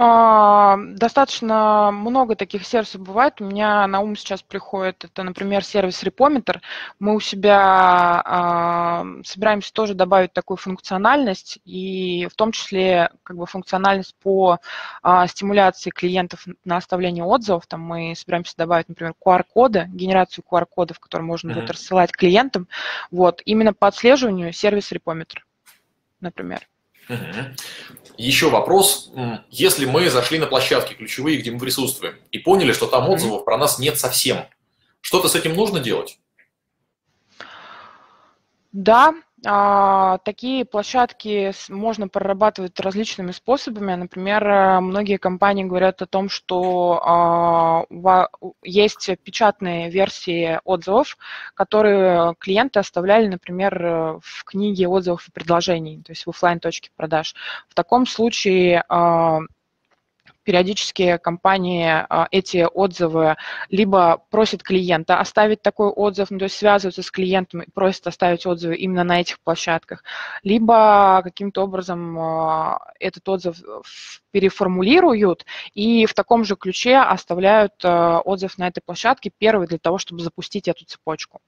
А, достаточно много таких сервисов бывает. У меня на ум сейчас приходит, это, например, сервис Repometer. Мы у себя а, собираемся тоже добавить такую функциональность, и в том числе как бы функциональность по а, стимуляции клиентов на оставление отзывов. Там мы собираемся добавить, например, QR-коды, генерацию QR-кодов, которые можно mm-hmm. будет рассылать клиентам. Вот, именно по отслеживанию сервис Repometer, например. Еще вопрос. Если мы зашли на площадки ключевые, где мы присутствуем, и поняли, что там отзывов про нас нет совсем, что-то с этим нужно делать? Да, такие площадки можно прорабатывать различными способами. Например, э, многие компании говорят о том, что а, есть печатные версии отзывов, которые клиенты оставляли, например, э, в книге отзывов и предложений, то есть в офлайн точке продаж. В таком случае а, периодически компании а, эти отзывы либо просят клиента оставить такой отзыв, ну, то есть связываются с клиентом и просят оставить отзывы именно на этих площадках, либо каким-то образом а, этот отзыв переформулируют и в таком же ключе оставляют а, отзыв на этой площадке первый для того, чтобы запустить эту цепочку.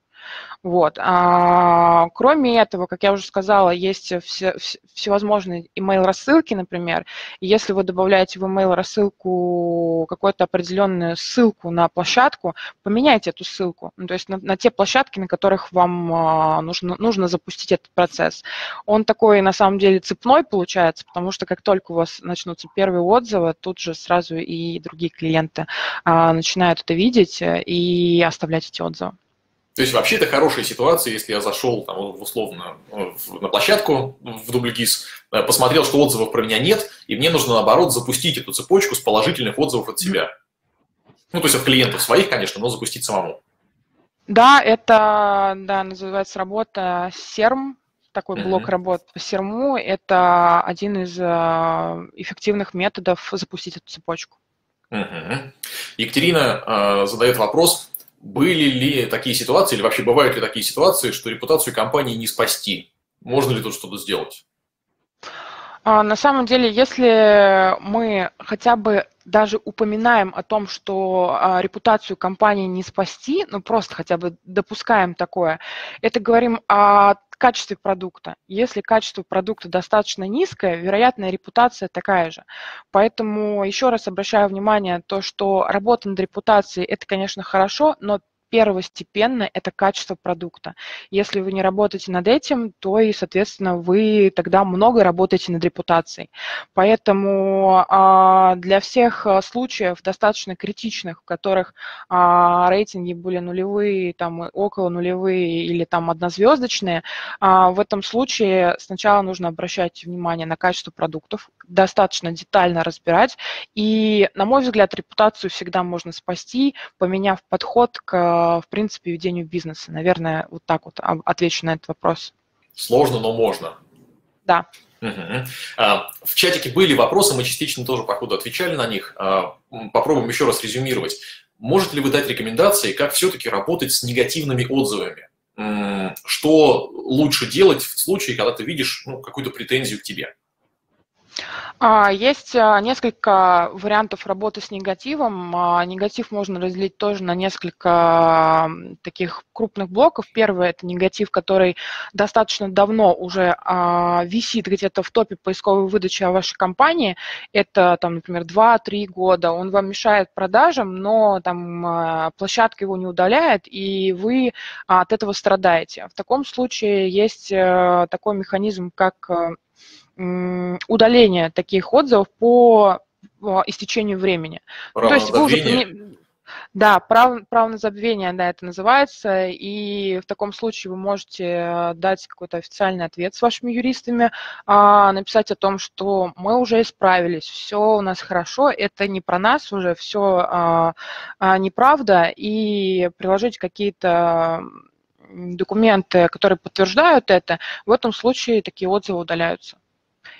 Вот. А, кроме этого, как я уже сказала, есть все, всевозможные email рассылки, например. если вы добавляете в email рассылку какую-то определенную ссылку на площадку, поменяйте эту ссылку. Ну, то есть на, на те площадки, на которых вам а, нужно, нужно запустить этот процесс. Он такой, на самом деле, цепной получается, потому что как только у вас начнутся первые отзывы, тут же сразу и другие клиенты а, начинают это видеть и оставлять эти отзывы. То есть вообще это хорошая ситуация, если я зашел там, условно на площадку в Дубльгиз, э, посмотрел, что отзывов про меня нет, и мне нужно, наоборот, запустить эту цепочку с положительных отзывов от себя. Ну, то есть от клиентов своих, конечно, но запустить самому. Да, это да, называется работа SERM, такой блок mm-hmm. работ по серму. Это один из э, эффективных методов запустить эту цепочку. Mm-hmm. Екатерина э, задает вопрос, были ли такие ситуации, или вообще бывают ли такие ситуации, что репутацию компании не спасти? Можно ли тут что-то сделать? А, на самом деле, если мы хотя бы даже упоминаем о том, что а, репутацию компании не спасти, ну просто хотя бы допускаем такое, это говорим о качестве продукта. Если качество продукта достаточно низкое, вероятно, репутация такая же. Поэтому еще раз обращаю внимание, то, что работа над репутацией – это, конечно, хорошо, но первостепенно это качество продукта. Если вы не работаете над этим, то и, соответственно, вы тогда много работаете над репутацией. Поэтому а, для всех а, случаев достаточно критичных, в которых а, рейтинги были нулевые, там около нулевые или там однозвездочные, в этом случае сначала нужно обращать внимание на качество продуктов, достаточно детально разбирать. И, на мой взгляд, репутацию всегда можно спасти, поменяв подход к, в принципе, ведению бизнеса. Наверное, вот так вот отвечу на этот вопрос. Сложно, но можно. Да. Угу. В чатике были вопросы, мы частично тоже, по ходу, отвечали на них. А, попробуем еще раз резюмировать. Можете ли вы дать рекомендации, как все-таки работать с негативными отзывами? Что лучше делать в случае, когда ты видишь ну, какую-то претензию к тебе? А, есть а, несколько вариантов работы с негативом. А, негатив можно разделить тоже на несколько таких крупных блоков. Первый – это негатив, который достаточно давно уже висит где-то в топе поисковой выдачи о вашей компании. Это, там, например, 2-3 года. Он вам мешает продажам, но там площадка его не удаляет, и вы от этого страдаете. В таком случае есть э, такой механизм, как удаления таких отзывов по истечению времени. Право То есть вы уже да, право, право на забвение, да, это называется, и в таком случае вы можете э, дать какой-то официальный ответ с вашими юристами, а, написать о том, что мы уже исправились, все у нас хорошо, это не про нас уже, все а, а, неправда, и приложить какие-то документы, которые подтверждают это, в этом случае такие отзывы удаляются.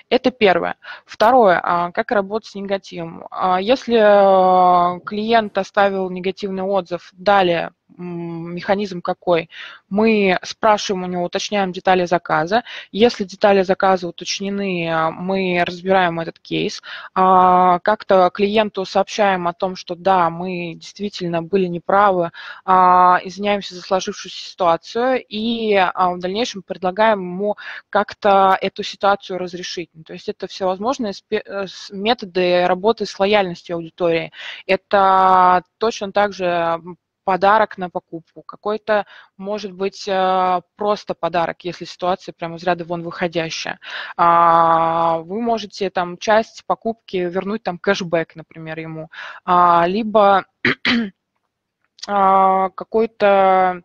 Это первое. Второе, а, как работать с негативом. А, если э, клиент оставил негативный отзыв, далее механизм какой? Мы спрашиваем у него, уточняем детали заказа. Если детали заказа уточнены, а, мы разбираем этот кейс. Как-то клиенту сообщаем о том, что да, мы действительно были неправы, извиняемся за сложившуюся ситуацию и в дальнейшем предлагаем ему как-то эту ситуацию разрешить. То есть это всевозможные э, методы работы с лояльностью аудитории. Это точно так же подарок на покупку, какой-то, может быть, э, просто подарок, если ситуация прямо из ряда вон выходящая. А, вы можете там часть покупки вернуть там кэшбэк, например, ему, а, либо а, какой-то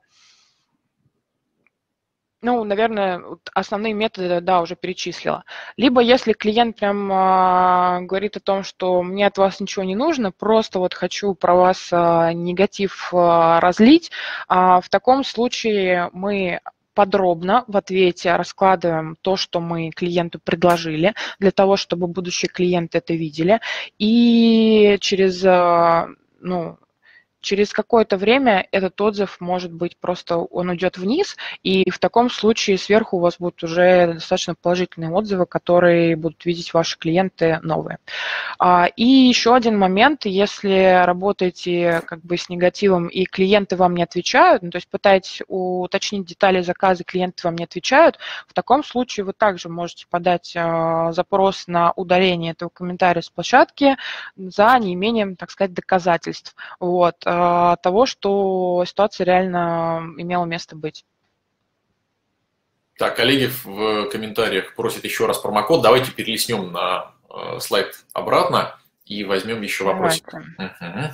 ну, наверное, основные методы, да, уже перечислила. Либо если клиент прям а, говорит о том, что мне от вас ничего не нужно, просто вот хочу про вас а, негатив а, разлить, а, в таком случае мы подробно в ответе раскладываем то, что мы клиенту предложили, для того, чтобы будущие клиенты это видели. И через а, ну, через какое-то время этот отзыв может быть просто, он уйдет вниз, и в таком случае сверху у вас будут уже достаточно положительные отзывы, которые будут видеть ваши клиенты новые. А, и еще один момент, если работаете как бы с негативом и клиенты вам не отвечают, ну, то есть пытаетесь уточнить детали заказа, клиенты вам не отвечают, в таком случае вы также можете подать а, запрос на удаление этого комментария с площадки за неимением, так сказать, доказательств. Вот а, того, что ситуация реально имела место быть. Так, коллеги в комментариях просят еще раз промокод. Давайте перелистнем на э, слайд обратно и возьмем еще вопрос. Угу.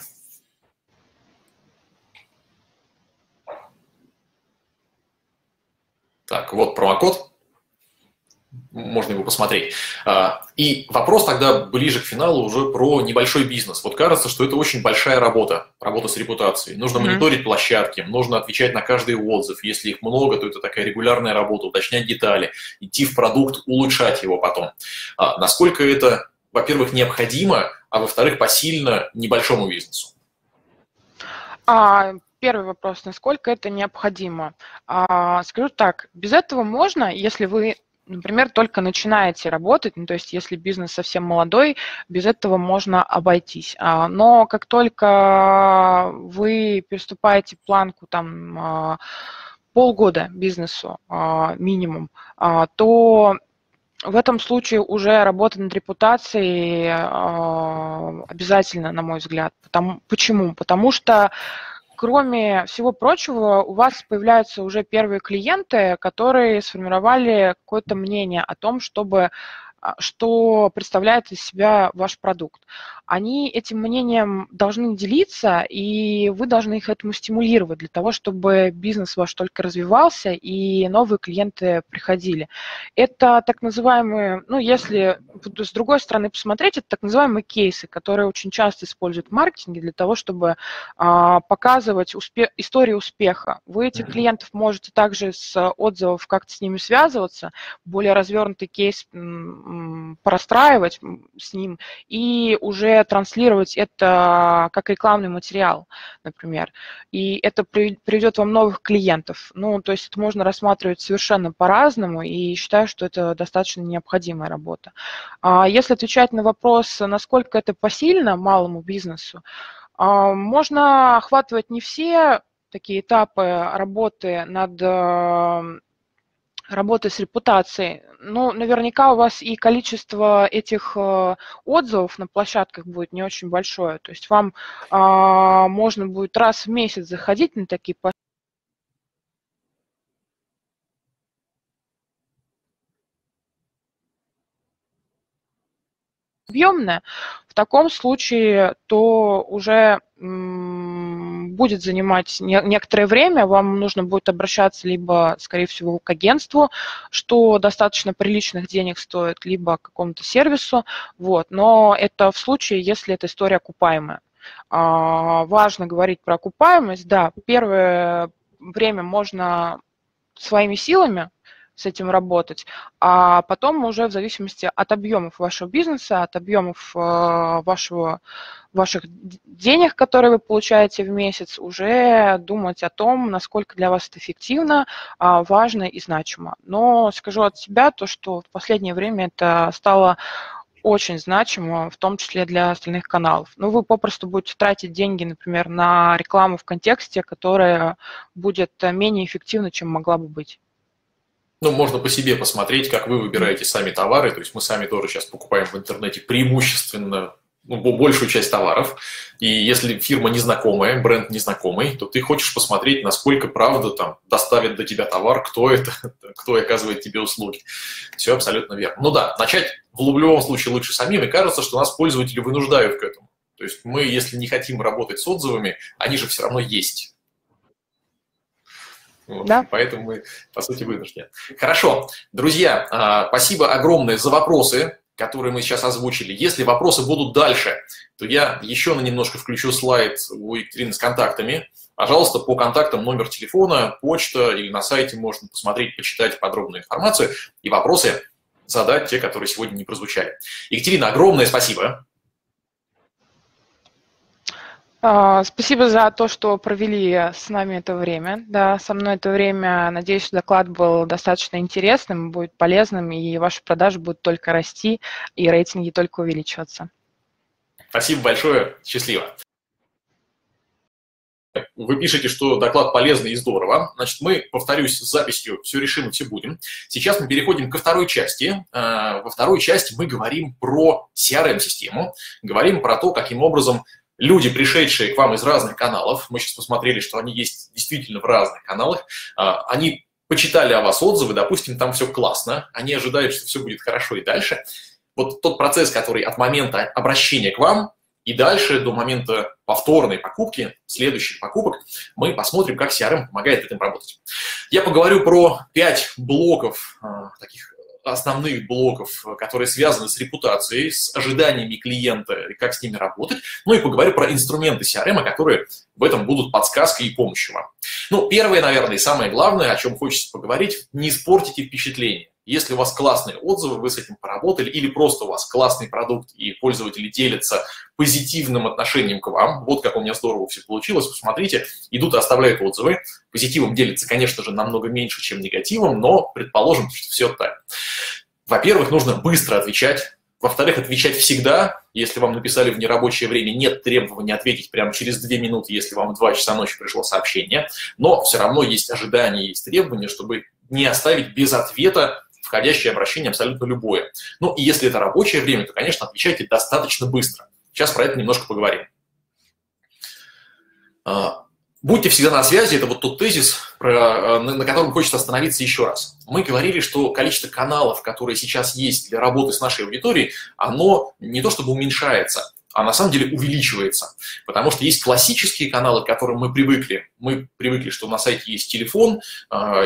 Так, вот промокод можно его посмотреть. А, и вопрос тогда ближе к финалу уже про небольшой бизнес. Вот кажется, что это очень большая работа, работа с репутацией. Нужно mm-hmm. мониторить площадки, нужно отвечать на каждый отзыв. Если их много, то это такая регулярная работа, уточнять детали, идти в продукт, улучшать его потом. А, насколько это, во-первых, необходимо, а во-вторых, посильно небольшому бизнесу? А, первый вопрос, насколько это необходимо? А, скажу так, без этого можно, если вы например, только начинаете работать, ну, то есть если бизнес совсем молодой, без этого можно обойтись. А, но как только вы переступаете планку там а, полгода бизнесу а, минимум, то в этом случае уже работа над репутацией обязательно, на мой взгляд. Потому, почему? Потому что кроме всего прочего, у вас появляются уже первые клиенты, которые сформировали какое-то мнение о том, чтобы что представляет из себя ваш продукт. Они этим мнением должны делиться, и вы должны их этому стимулировать для того, чтобы бизнес ваш только развивался и новые клиенты приходили. Это так называемые, ну, если с другой стороны посмотреть, это так называемые кейсы, которые очень часто используют в маркетинге для того, чтобы а, показывать успех, историю успеха. Вы этих клиентов можете также с отзывов как-то с ними связываться, более развернутый кейс простраивать с ним и уже транслировать это как рекламный материал, например. И это приведет вам новых клиентов. Ну, то есть это можно рассматривать совершенно по-разному, и считаю, что это достаточно необходимая работа. А если отвечать на вопрос, насколько это посильно малому бизнесу, а, можно охватывать не все такие этапы работы над работы с репутацией, ну, наверняка у вас и количество этих э, отзывов на площадках будет не очень большое. То есть вам э, можно будет раз в месяц заходить на такие площадки, объемная, в таком случае то уже будет занимать некоторое время, вам нужно будет обращаться либо, скорее всего, к агентству, что достаточно приличных денег стоит, либо к какому-то сервису, вот, но это в случае, если эта история окупаемая. А, важно говорить про окупаемость, да, первое время можно своими силами с этим работать, а потом уже в зависимости от объемов вашего бизнеса, от объемов э, вашего, ваших денег, которые вы получаете в месяц, уже думать о том, насколько для вас это эффективно, а, важно и значимо. Но скажу от себя то, что в последнее время это стало очень значимо, в том числе для остальных каналов. Ну, вы попросту будете тратить деньги, например, на рекламу в контексте, которая будет менее эффективна, чем могла бы быть. Ну, можно по себе посмотреть, как вы выбираете сами товары. То есть мы сами тоже сейчас покупаем в интернете преимущественно ну, большую часть товаров. И если фирма незнакомая, бренд незнакомый, то ты хочешь посмотреть, насколько правда там доставит до тебя товар, кто это, кто оказывает тебе услуги. Все абсолютно верно. Ну да, начать в любом случае лучше самим, и кажется, что нас пользователи вынуждают к этому. То есть мы, если не хотим работать с отзывами, они же все равно есть. Вот, да. Поэтому мы, по сути, вынуждены. Хорошо. Друзья, а, спасибо огромное за вопросы, которые мы сейчас озвучили. Если вопросы будут дальше, то я еще на немножко включу слайд у Екатерины с контактами. Пожалуйста, по контактам номер телефона, почта или на сайте можно посмотреть, почитать подробную информацию и вопросы задать те, которые сегодня не прозвучали. Екатерина, огромное спасибо. А, спасибо за то, что провели с нами это время. Да, со мной это время, надеюсь, доклад был достаточно интересным, будет полезным, и ваши продажи будут только расти, и рейтинги только увеличиваться. Спасибо большое. Счастливо. Вы пишете, что доклад полезный и здорово. Значит, мы, повторюсь, с записью все решим все будем. Сейчас мы переходим ко второй части. А, во второй части мы говорим про CRM-систему, говорим про то, каким образом люди, пришедшие к вам из разных каналов, мы сейчас посмотрели, что они есть действительно в разных каналах, а, они почитали о вас отзывы, допустим, там все классно, они ожидают, что все будет хорошо и дальше. Вот тот процесс, который от момента обращения к вам и дальше до момента повторной покупки, следующих покупок, мы посмотрим, как CRM помогает этим работать. Я поговорю про пять блоков а, таких основных блоков, которые связаны с репутацией, с ожиданиями клиента и как с ними работать. Ну и поговорю про инструменты CRM, которые в этом будут подсказкой и помощью вам. Ну, первое, наверное, и самое главное, о чем хочется поговорить, не испортите впечатление. Если у вас классные отзывы, вы с этим поработали, или просто у вас классный продукт, и пользователи делятся позитивным отношением к вам, вот как у меня здорово все получилось, посмотрите, идут и оставляют отзывы. Позитивом делится, конечно же, намного меньше, чем негативом, но предположим, что все так. Во-первых, нужно быстро отвечать во-вторых, отвечать всегда. Если вам написали в нерабочее время, нет требования ответить прямо через две минуты, если вам в 2 часа ночи пришло сообщение. Но все равно есть ожидания, есть требования, чтобы не оставить без ответа входящее обращение абсолютно любое. Ну и если это рабочее время, то, конечно, отвечайте достаточно быстро. Сейчас про это немножко поговорим. А, Будьте всегда на связи, это вот тот тезис, про, на котором хочется остановиться еще раз. Мы говорили, что количество каналов, которые сейчас есть для работы с нашей аудиторией, оно не то чтобы уменьшается, а на самом деле увеличивается. Потому что есть классические каналы, к которым мы привыкли. Мы привыкли, что на сайте есть телефон,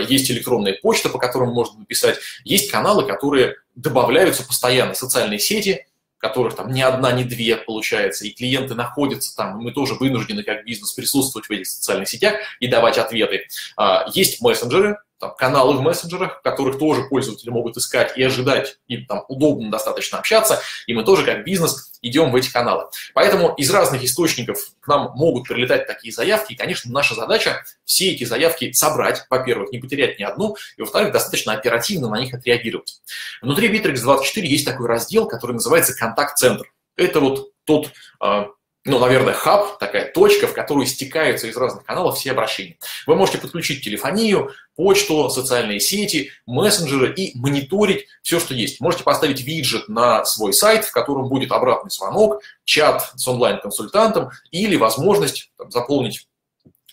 есть электронная почта, по которым можно написать. Есть каналы, которые добавляются постоянно, социальные сети, которых там ни одна, ни две получается, и клиенты находятся там, и мы тоже вынуждены как бизнес присутствовать в этих социальных сетях и давать ответы. А, есть мессенджеры, там, каналы в мессенджерах, в которых тоже пользователи могут искать и ожидать, им там удобно достаточно общаться, и мы тоже как бизнес идем в эти каналы. Поэтому из разных источников к нам могут прилетать такие заявки, и, конечно, наша задача все эти заявки собрать, во-первых, не потерять ни одну, и, во-вторых, достаточно оперативно на них отреагировать. Внутри Bittrex24 есть такой раздел, который называется «Контакт-центр». Это вот тот а, ну, наверное, хаб, такая точка, в которую стекаются из разных каналов все обращения. Вы можете подключить телефонию, почту, социальные сети, мессенджеры и мониторить все, что есть. Можете поставить виджет на свой сайт, в котором будет обратный звонок, чат с онлайн-консультантом или возможность там, заполнить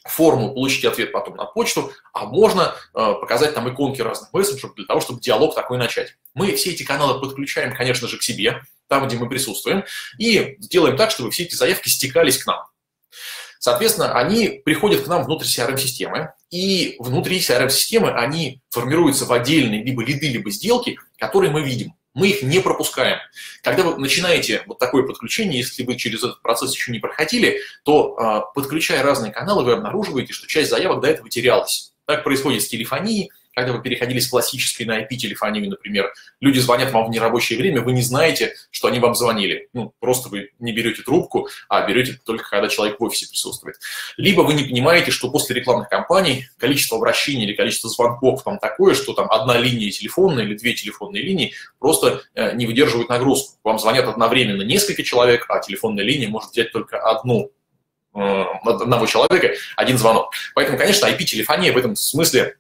форму, получить ответ потом на почту, а можно э, показать там иконки разных мессенджеров для того, чтобы диалог такой начать. Мы все эти каналы подключаем, конечно же, к себе, там, где мы присутствуем, и сделаем так, чтобы все эти заявки стекались к нам. Соответственно, они приходят к нам внутрь CRM-системы, и внутри CRM-системы они формируются в отдельные либо лиды, либо сделки, которые мы видим. Мы их не пропускаем. Когда вы начинаете вот такое подключение, если вы через этот процесс еще не проходили, то, а, подключая разные каналы, вы обнаруживаете, что часть заявок до этого терялась. Так происходит с телефонией, когда вы переходили с классической на IP-телефонию, например, люди звонят вам в нерабочее время, вы не знаете, что они вам звонили. Ну, просто вы не берете трубку, а берете только когда человек в офисе присутствует. Либо вы не понимаете, что после рекламных кампаний количество обращений или количество звонков там такое, что там одна линия телефонная или две телефонные линии просто э, не выдерживают нагрузку. Вам звонят одновременно несколько человек, а телефонная линия может взять только одну э, одного человека, один звонок. Поэтому, конечно, IP-телефония в этом смысле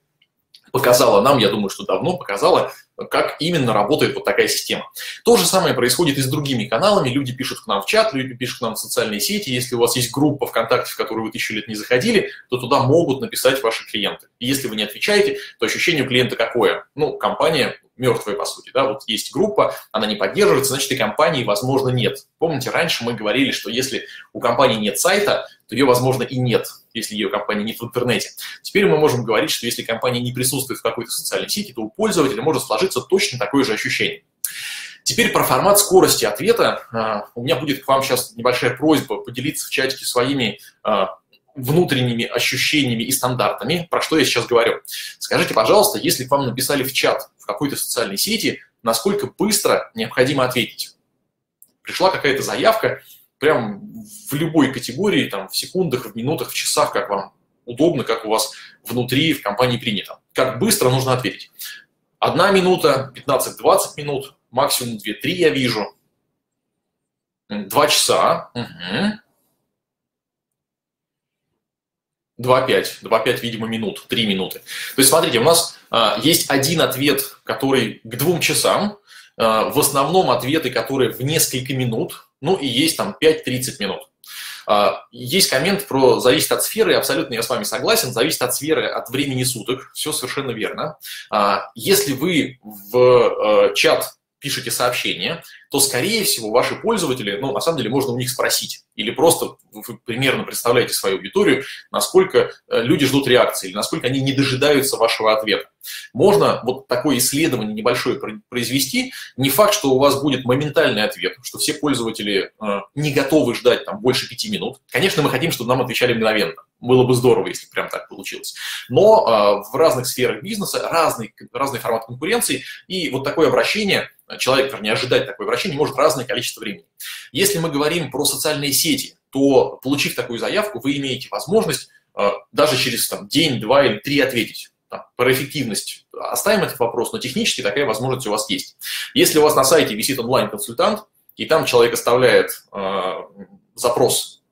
показала нам, я думаю, что давно показала, как именно работает вот такая система. То же самое происходит и с другими каналами. Люди пишут к нам в чат, люди пишут к нам в социальные сети. Если у вас есть группа ВКонтакте, в которую вы тысячу лет не заходили, то туда могут написать ваши клиенты. И если вы не отвечаете, то ощущение у клиента какое? Ну, компания мертвая, по сути, да, вот есть группа, она не поддерживается, значит, и компании, возможно, нет. Помните, раньше мы говорили, что если у компании нет сайта, то ее, возможно, и нет, если ее компания нет в интернете. Теперь мы можем говорить, что если компания не присутствует в какой-то социальной сети, то у пользователя может сложиться точно такое же ощущение. Теперь про формат скорости ответа. А, у меня будет к вам сейчас небольшая просьба поделиться в чатике своими а, внутренними ощущениями и стандартами, про что я сейчас говорю. Скажите, пожалуйста, если к вам написали в чат в какой-то социальной сети, насколько быстро необходимо ответить? Пришла какая-то заявка, прям в любой категории, там, в секундах, в минутах, в часах, как вам удобно, как у вас внутри в компании принято. Как быстро нужно ответить? Одна минута, 15-20 минут, максимум 2-3 я вижу. Два часа. Угу. 2-5, 2-5, видимо, минут, 3 минуты. То есть, смотрите, у нас а, есть один ответ, который к двум часам, а, в основном ответы, которые в несколько минут, ну и есть там 5-30 минут. А, есть коммент про зависит от сферы, абсолютно я с вами согласен, зависит от сферы, от времени суток, все совершенно верно. А, если вы в а, чат пишете сообщение, то, скорее всего, ваши пользователи, ну, на самом деле, можно у них спросить. Или просто вы примерно представляете свою аудиторию, насколько э, люди ждут реакции, или насколько они не дожидаются вашего ответа. Можно вот такое исследование небольшое произвести. Не факт, что у вас будет моментальный ответ, что все пользователи э, не готовы ждать там больше пяти минут. Конечно, мы хотим, чтобы нам отвечали мгновенно. Было бы здорово, если прям так получилось. Но э, в разных сферах бизнеса разный, разный формат конкуренции, и вот такое обращение – человек, вернее, ожидать такое обращение может разное количество времени. Если мы говорим про социальные сети, то, получив такую заявку, вы имеете возможность э, даже через там, день, два или три ответить. Там, про эффективность оставим этот вопрос, но технически такая возможность у вас есть. Если у вас на сайте висит онлайн-консультант, и там человек оставляет э, запрос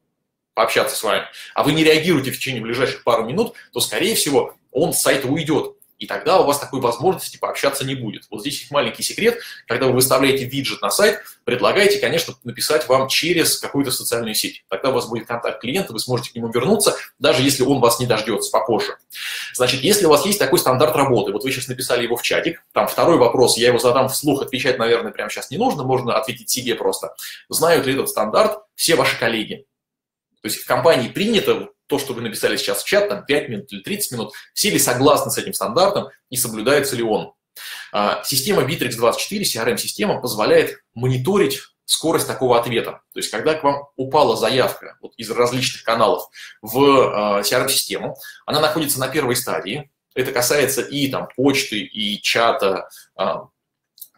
пообщаться с вами, а вы не реагируете в течение ближайших пару минут, то, скорее всего, он с сайта уйдет и тогда у вас такой возможности пообщаться не будет. Вот здесь есть маленький секрет. Когда вы выставляете виджет на сайт, предлагайте, конечно, написать вам через какую-то социальную сеть. Тогда у вас будет контакт клиента, вы сможете к нему вернуться, даже если он вас не дождется попозже. Значит, если у вас есть такой стандарт работы, вот вы сейчас написали его в чатик, там второй вопрос, я его задам вслух, отвечать, наверное, прямо сейчас не нужно, можно ответить себе просто. Знают ли этот стандарт все ваши коллеги? То есть в компании принято то, что вы написали сейчас в чат, там 5 минут или 30 минут, все ли согласны с этим стандартом и соблюдается ли он. А, система Bittrex 24, CRM-система, позволяет мониторить скорость такого ответа. То есть, когда к вам упала заявка вот, из различных каналов в э, CRM-систему, она находится на первой стадии, это касается и там, почты, и чата, э,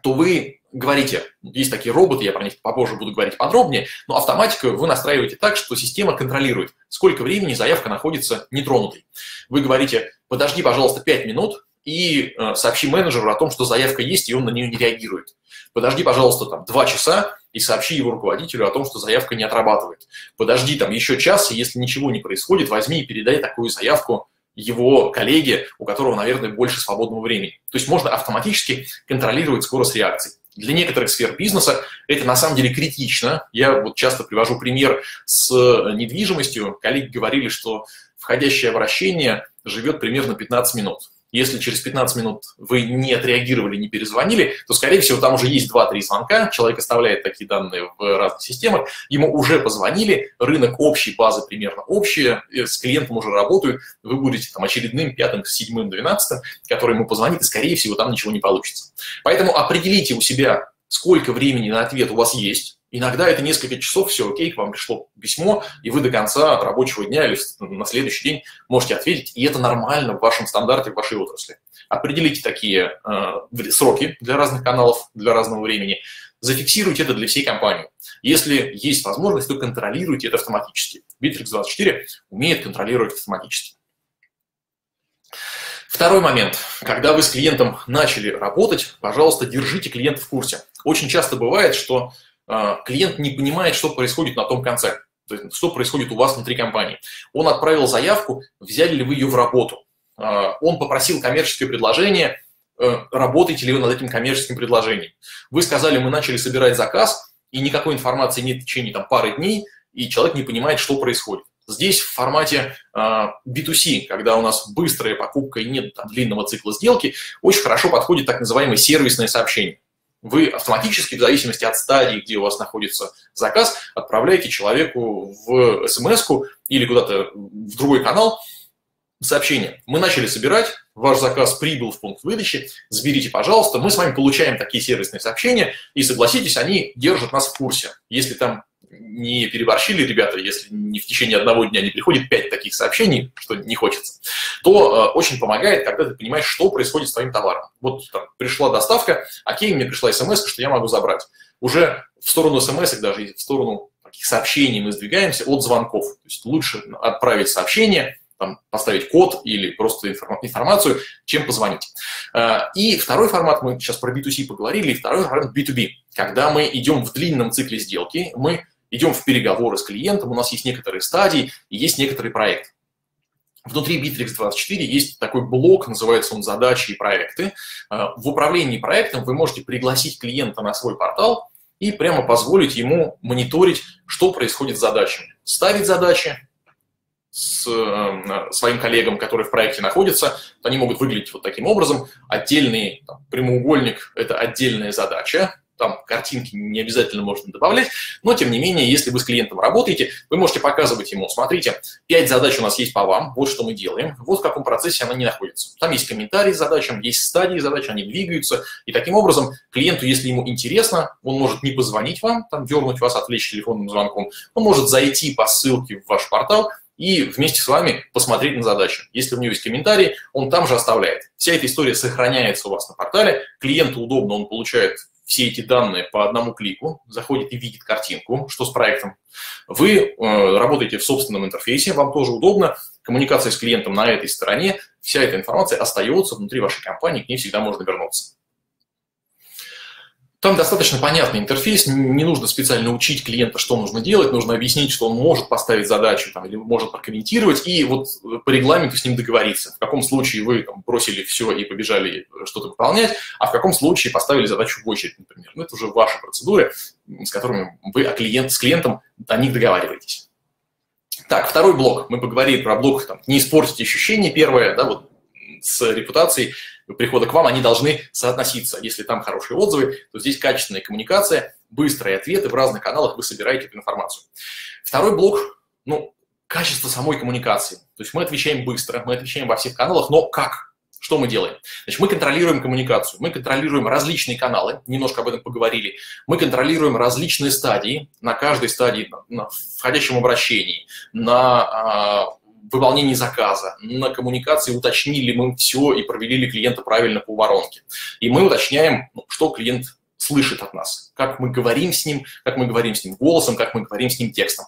то вы говорите, есть такие роботы, я про них попозже буду говорить подробнее, но автоматику вы настраиваете так, что система контролирует, сколько времени заявка находится нетронутой. Вы говорите, подожди, пожалуйста, 5 минут, и э, сообщи менеджеру о том, что заявка есть, и он на нее не реагирует. Подожди, пожалуйста, там, 2 часа, и сообщи его руководителю о том, что заявка не отрабатывает. Подожди там еще час, и если ничего не происходит, возьми и передай такую заявку его коллеге, у которого, наверное, больше свободного времени. То есть можно автоматически контролировать скорость реакции. Для некоторых сфер бизнеса это на самом деле критично. Я вот часто привожу пример с недвижимостью. Коллеги говорили, что входящее обращение живет примерно 15 минут. Если через 15 минут вы не отреагировали, не перезвонили, то, скорее всего, там уже есть 2-3 звонка, человек оставляет такие данные в разных системах, ему уже позвонили, рынок общий, базы примерно общие, с клиентом уже работают, вы будете там очередным пятым, седьмым, двенадцатым, который ему позвонит, и, скорее всего, там ничего не получится. Поэтому определите у себя, сколько времени на ответ у вас есть, Иногда это несколько часов, все окей, к вам пришло письмо, и вы до конца рабочего дня или на следующий день можете ответить, и это нормально в вашем стандарте, в вашей отрасли. Определите такие э, сроки для разных каналов, для разного времени, зафиксируйте это для всей компании. Если есть возможность, то контролируйте это автоматически. Bittrex 24 умеет контролировать автоматически. Второй момент. Когда вы с клиентом начали работать, пожалуйста, держите клиента в курсе. Очень часто бывает, что клиент не понимает, что происходит на том конце, то есть, что происходит у вас внутри компании. Он отправил заявку, взяли ли вы ее в работу. А, он попросил коммерческое предложение, э, работаете ли вы над этим коммерческим предложением. Вы сказали, мы начали собирать заказ, и никакой информации нет в течение там, пары дней, и человек не понимает, что происходит. Здесь в формате э, B2C, когда у нас быстрая покупка и нет там, длинного цикла сделки, очень хорошо подходит так называемое сервисное сообщение вы автоматически, в зависимости от стадии, где у вас находится заказ, отправляете человеку в смс или куда-то в другой канал сообщение. Мы начали собирать, ваш заказ прибыл в пункт выдачи, заберите, пожалуйста. Мы с вами получаем такие сервисные сообщения, и согласитесь, они держат нас в курсе. Если там не переборщили ребята, если не в течение одного дня не приходит пять таких сообщений, что не хочется, то э, очень помогает, когда ты понимаешь, что происходит с твоим товаром. Вот там, пришла доставка, окей, мне пришла смс, что я могу забрать. Уже в сторону смс, даже в сторону таких сообщений мы сдвигаемся от звонков. То есть лучше отправить сообщение, там, поставить код или просто информацию, чем позвонить. Э, и второй формат, мы сейчас про B2C поговорили, и второй формат B2B. Когда мы идем в длинном цикле сделки, мы идем в переговоры с клиентом, у нас есть некоторые стадии и есть некоторый проект. Внутри Bittrex 24 есть такой блок, называется он «Задачи и проекты». Э, в управлении проектом вы можете пригласить клиента на свой портал и прямо позволить ему мониторить, что происходит с задачами. Ставить задачи с э, своим коллегам, которые в проекте находятся, они могут выглядеть вот таким образом. Отдельный там, прямоугольник – это отдельная задача, там картинки не обязательно можно добавлять, но тем не менее, если вы с клиентом работаете, вы можете показывать ему, смотрите, 5 задач у нас есть по вам, вот что мы делаем, вот в каком процессе она не находится. Там есть комментарии задачам, есть стадии задач, они двигаются, и таким образом клиенту, если ему интересно, он может не позвонить вам, там дернуть вас, отвлечь телефонным звонком, он может зайти по ссылке в ваш портал, и вместе с вами посмотреть на задачу. Если у него есть комментарий, он там же оставляет. Вся эта история сохраняется у вас на портале, клиенту удобно, он получает все эти данные по одному клику, заходит и видит картинку, что с проектом. Вы э, работаете в собственном интерфейсе, вам тоже удобно, коммуникация с клиентом на этой стороне, вся эта информация остается внутри вашей компании, к ней всегда можно вернуться. Там достаточно понятный интерфейс, не нужно специально учить клиента, что нужно делать, нужно объяснить, что он может поставить задачу там, или может прокомментировать, и вот по регламенту с ним договориться. В каком случае вы там, бросили все и побежали что-то выполнять, а в каком случае поставили задачу в очередь, например. Ну, это уже ваши процедуры, с которыми вы о клиент, с клиентом о них договариваетесь. Так, второй блок. Мы поговорили про блок там, «не испортить ощущения». Первое, да, вот с репутацией прихода к вам, они должны соотноситься. Если там хорошие отзывы, то здесь качественная коммуникация, быстрые ответы, в разных каналах вы собираете эту информацию. Второй блок, ну, качество самой коммуникации. То есть мы отвечаем быстро, мы отвечаем во всех каналах, но как? Что мы делаем? Значит, мы контролируем коммуникацию, мы контролируем различные каналы, немножко об этом поговорили, мы контролируем различные стадии, на каждой стадии, на входящем обращении, на а, выполнении заказа, на коммуникации уточнили мы все и провели ли клиента правильно по воронке. И мы уточняем, ну, что клиент слышит от нас, как мы говорим с ним, как мы говорим с ним голосом, как мы говорим с ним текстом.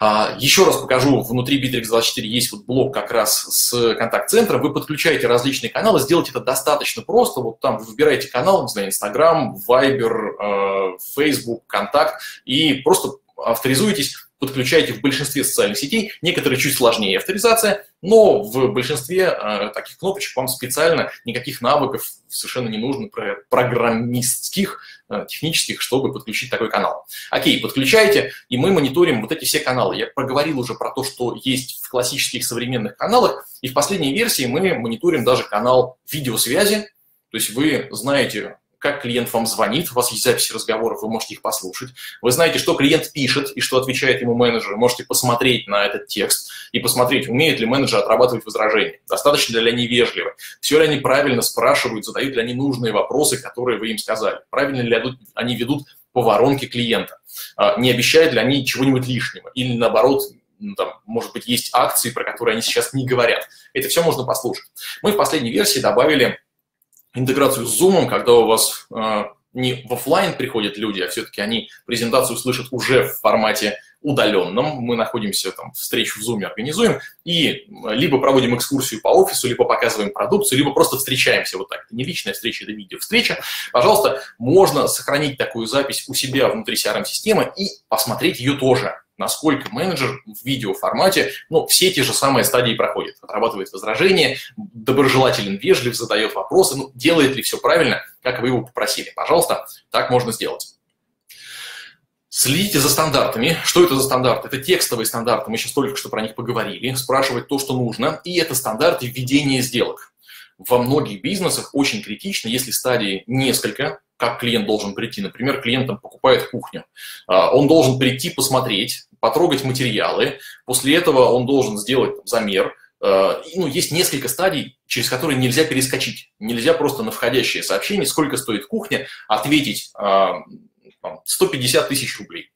А, еще раз покажу, внутри Bittrex24 есть вот блок как раз с контакт-центром, вы подключаете различные каналы, сделать это достаточно просто, вот там вы выбираете канал, не знаю, Instagram, Viber, э, Facebook, Контакт, и просто авторизуетесь, подключаете в большинстве социальных сетей, некоторые чуть сложнее авторизация, но в большинстве э, таких кнопочек вам специально никаких навыков совершенно не нужно программистских, э, технических, чтобы подключить такой канал. Окей, подключаете, и мы мониторим вот эти все каналы. Я проговорил уже про то, что есть в классических современных каналах, и в последней версии мы мониторим даже канал видеосвязи, то есть вы знаете, как клиент вам звонит, у вас есть записи разговоров, вы можете их послушать. Вы знаете, что клиент пишет и что отвечает ему менеджер. Можете посмотреть на этот текст и посмотреть, умеет ли менеджер отрабатывать возражения, достаточно ли они вежливы, все ли они правильно спрашивают, задают ли они нужные вопросы, которые вы им сказали, правильно ли они ведут по воронке клиента, а, не обещают ли они чего-нибудь лишнего или наоборот ну, там, может быть, есть акции, про которые они сейчас не говорят. Это все можно послушать. Мы в последней версии добавили интеграцию с Zoom, когда у вас э, не в офлайн приходят люди, а все-таки они презентацию слышат уже в формате удаленном. Мы находимся там, встречу в Zoom организуем, и либо проводим экскурсию по офису, либо показываем продукцию, либо просто встречаемся вот так. Это не личная встреча, это видео-встреча. Пожалуйста, можно сохранить такую запись у себя внутри CRM-системы и посмотреть ее тоже насколько менеджер в видеоформате, ну, все те же самые стадии проходит. Отрабатывает возражения, доброжелателен, вежлив, задает вопросы, ну, делает ли все правильно, как вы его попросили. Пожалуйста, так можно сделать. Следите за стандартами. Что это за стандарты? Это текстовые стандарты, мы сейчас только что про них поговорили. Спрашивать то, что нужно. И это стандарты введения сделок. Во многих бизнесах очень критично, если стадии несколько, как клиент должен прийти. Например, клиент там, покупает кухню. А, он должен прийти посмотреть, потрогать материалы. После этого он должен сделать там, замер. А, ну, есть несколько стадий, через которые нельзя перескочить. Нельзя просто на входящее сообщение, сколько стоит кухня, ответить 150 а, тысяч рублей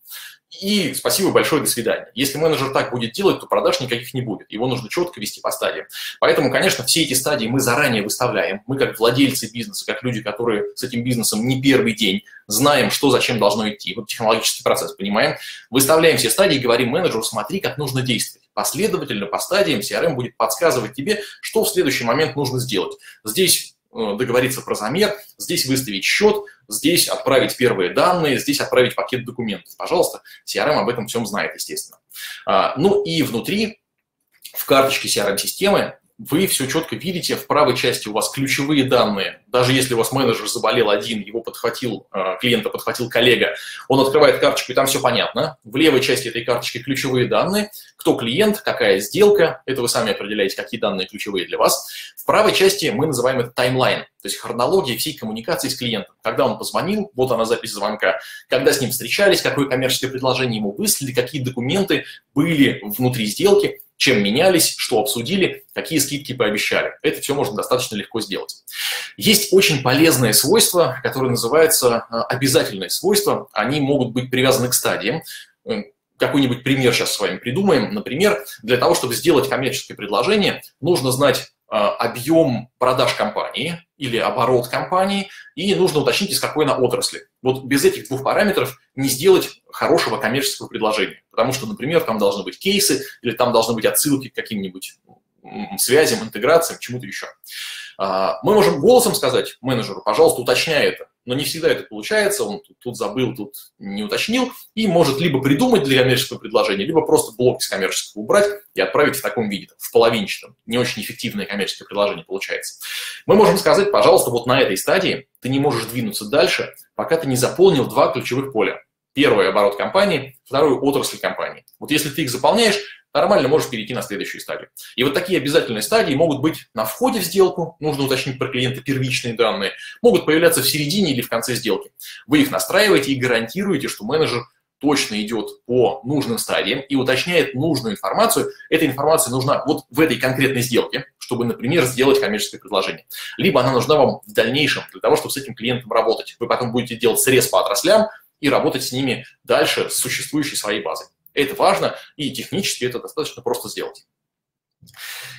и спасибо большое, до свидания. Если менеджер так будет делать, то продаж никаких не будет. Его нужно четко вести по стадиям. Поэтому, конечно, все эти стадии мы заранее выставляем. Мы как владельцы бизнеса, как люди, которые с этим бизнесом не первый день, знаем, что зачем должно идти. Вот технологический процесс, понимаем. Выставляем все стадии, говорим менеджеру, смотри, как нужно действовать. Последовательно по стадиям CRM будет подсказывать тебе, что в следующий момент нужно сделать. Здесь договориться про замер, здесь выставить счет, здесь отправить первые данные, здесь отправить пакет документов. Пожалуйста, CRM об этом всем знает, естественно. А, ну и внутри, в карточке CRM-системы, вы все четко видите, в правой части у вас ключевые данные. Даже если у вас менеджер заболел один, его подхватил, э, клиента подхватил коллега, он открывает карточку, и там все понятно. В левой части этой карточки ключевые данные, кто клиент, какая сделка, это вы сами определяете, какие данные ключевые для вас. В правой части мы называем это таймлайн, то есть хронология всей коммуникации с клиентом. Когда он позвонил, вот она запись звонка, когда с ним встречались, какое коммерческое предложение ему выслали, какие документы были внутри сделки, чем менялись, что обсудили, какие скидки пообещали. Это все можно достаточно легко сделать. Есть очень полезное свойство, которое называется э, обязательные свойства. Они могут быть привязаны к стадиям. Э, какой-нибудь пример сейчас с вами придумаем. Например, для того, чтобы сделать коммерческое предложение, нужно знать объем продаж компании или оборот компании, и нужно уточнить, из какой она отрасли. Вот без этих двух параметров не сделать хорошего коммерческого предложения, потому что, например, там должны быть кейсы или там должны быть отсылки к каким-нибудь связям, интеграциям, чему-то еще. А, мы можем голосом сказать менеджеру, пожалуйста, уточняй это. Но не всегда это получается, он тут, тут забыл, тут не уточнил, и может либо придумать для коммерческого предложения, либо просто блок из коммерческого убрать и отправить в таком виде, в половинчатом. Не очень эффективное коммерческое предложение получается. Мы можем сказать, пожалуйста, вот на этой стадии ты не можешь двинуться дальше, пока ты не заполнил два ключевых поля. Первый – оборот компании, второй – отрасль компании. Вот если ты их заполняешь, нормально можешь перейти на следующую стадию. И вот такие обязательные стадии могут быть на входе в сделку, нужно уточнить про клиента первичные данные, могут появляться в середине или в конце сделки. Вы их настраиваете и гарантируете, что менеджер точно идет по нужным стадиям и уточняет нужную информацию. Эта информация нужна вот в этой конкретной сделке, чтобы, например, сделать коммерческое предложение. Либо она нужна вам в дальнейшем для того, чтобы с этим клиентом работать. Вы потом будете делать срез по отраслям и работать с ними дальше с существующей своей базой. Это важно, и технически это достаточно просто сделать.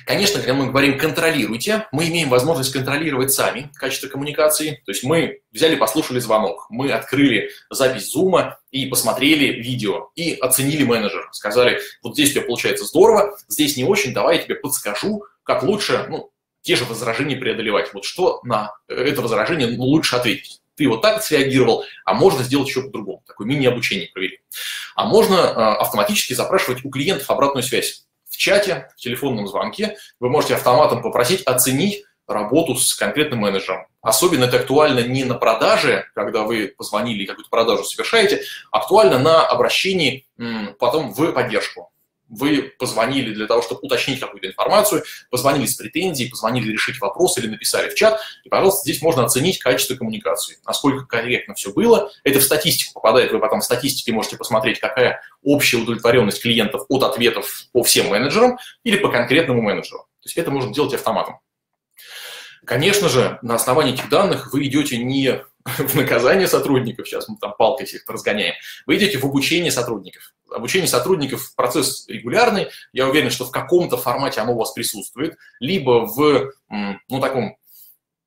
Конечно, когда мы говорим «контролируйте», мы имеем возможность контролировать сами качество коммуникации. То есть мы взяли, послушали звонок, мы открыли запись зума и посмотрели видео, и оценили менеджера. Сказали, вот здесь у тебя получается здорово, здесь не очень, давай я тебе подскажу, как лучше ну, те же возражения преодолевать. Вот что на это возражение лучше ответить ты вот так среагировал, а можно сделать еще по-другому. Такое мини-обучение провели. А можно э, автоматически запрашивать у клиентов обратную связь. В чате, в телефонном звонке вы можете автоматом попросить оценить работу с конкретным менеджером. Особенно это актуально не на продаже, когда вы позвонили и какую-то продажу совершаете, актуально на обращении потом в поддержку вы позвонили для того, чтобы уточнить какую-то информацию, позвонили с претензией, позвонили решить вопрос или написали в чат, и, пожалуйста, здесь можно оценить качество коммуникации, насколько корректно все было. Это в статистику попадает, вы потом в статистике можете посмотреть, какая общая удовлетворенность клиентов от ответов по всем менеджерам или по конкретному менеджеру. То есть это можно делать автоматом. Конечно же, на основании этих данных вы идете не в наказание сотрудников, сейчас мы там палкой всех разгоняем, вы идете в обучение сотрудников. Обучение сотрудников – процесс регулярный, я уверен, что в каком-то формате оно у вас присутствует, либо в ну, таком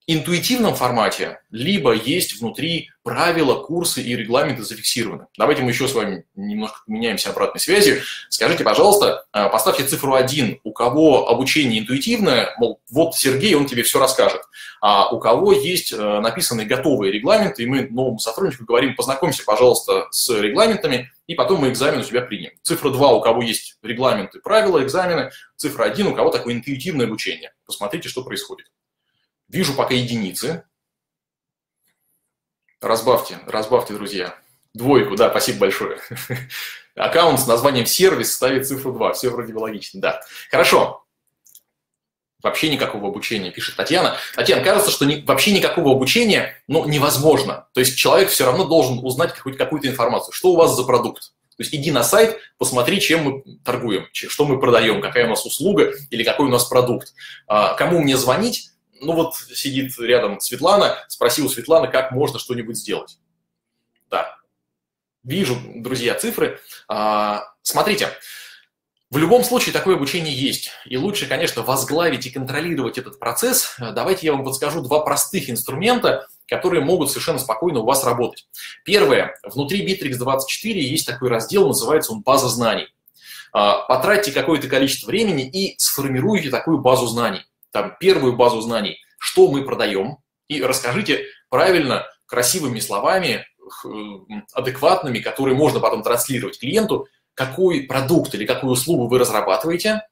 интуитивном формате, либо есть внутри правила, курсы и регламенты зафиксированы. Давайте мы еще с вами немножко поменяемся обратной связью. Скажите, пожалуйста, э, поставьте цифру 1, у кого обучение интуитивное, мол, вот Сергей, он тебе все расскажет, а у кого есть э, написанные готовые регламенты, и мы новому сотруднику говорим, познакомься, пожалуйста, с регламентами, и потом мы экзамен у тебя примем. Цифра 2, у кого есть регламенты, правила, экзамены. Цифра 1, у кого такое интуитивное обучение. Посмотрите, что происходит. Вижу пока единицы. Разбавьте, разбавьте, друзья. Двойку, да, спасибо большое. Аккаунт с названием сервис ставит цифру 2. Все вроде бы логично, да. Хорошо. Вообще никакого обучения, пишет Татьяна. Татьяна, кажется, что не, вообще никакого обучения ну, невозможно. То есть человек все равно должен узнать какую-то, какую-то информацию. Что у вас за продукт? То есть иди на сайт, посмотри, чем мы торгуем, что мы продаем, какая у нас услуга или какой у нас продукт. А, кому мне звонить? ну вот сидит рядом Светлана, спросил у Светланы, как можно что-нибудь сделать. Да, вижу, друзья, цифры. А, смотрите, в любом случае такое обучение есть. И лучше, конечно, возглавить и контролировать этот процесс. Давайте я вам подскажу два простых инструмента, которые могут совершенно спокойно у вас работать. Первое. Внутри Bittrex24 есть такой раздел, называется он «База знаний». А, потратьте какое-то количество времени и сформируйте такую базу знаний там, первую базу знаний, что мы продаем, и расскажите правильно, красивыми словами, адекватными, которые можно потом транслировать клиенту, какой продукт или какую услугу вы разрабатываете,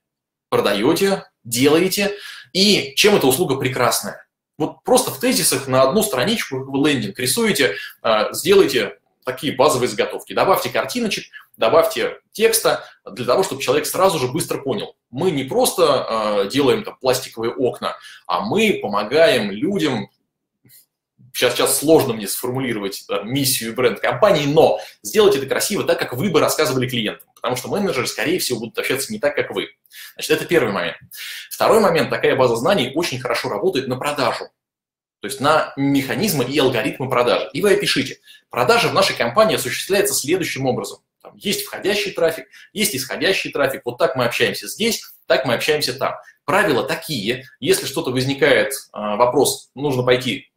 продаете, делаете, и чем эта услуга прекрасная. Вот просто в тезисах на одну страничку вы лендинг рисуете, а, сделайте такие базовые заготовки. Добавьте картиночек, добавьте текста для того, чтобы человек сразу же быстро понял. Мы не просто э, делаем там пластиковые окна, а мы помогаем людям сейчас, сейчас сложно мне сформулировать да, миссию и бренд компании, но сделать это красиво так, как вы бы рассказывали клиентам, потому что менеджеры, скорее всего, будут общаться не так, как вы. Значит, это первый момент. Второй момент, такая база знаний очень хорошо работает на продажу то есть на механизмы и алгоритмы продажи. И вы опишите. Продажа в нашей компании осуществляется следующим образом. Там есть входящий трафик, есть исходящий трафик. Вот так мы общаемся здесь, так мы общаемся там. Правила такие. Если что-то возникает, а, вопрос, нужно пойти э,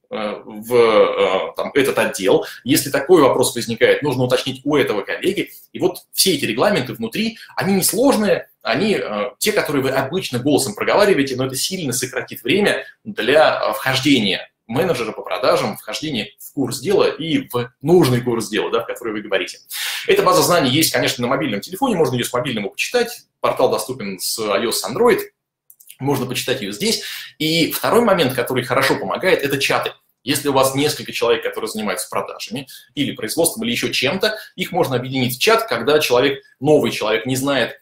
в э, там, этот отдел. Если такой вопрос возникает, нужно уточнить у этого коллеги. И вот все эти регламенты внутри, они несложные, они э, те, которые вы обычно голосом проговариваете, но это сильно сократит время для вхождения менеджера по продажам, вхождение в курс дела и в нужный курс дела, да, в который вы говорите. Эта база знаний есть, конечно, на мобильном телефоне, можно ее с мобильного почитать. Портал доступен с iOS, Android. Можно почитать ее здесь. И второй момент, который хорошо помогает, это чаты. Если у вас несколько человек, которые занимаются продажами или производством, или еще чем-то, их можно объединить в чат, когда человек, новый человек, не знает,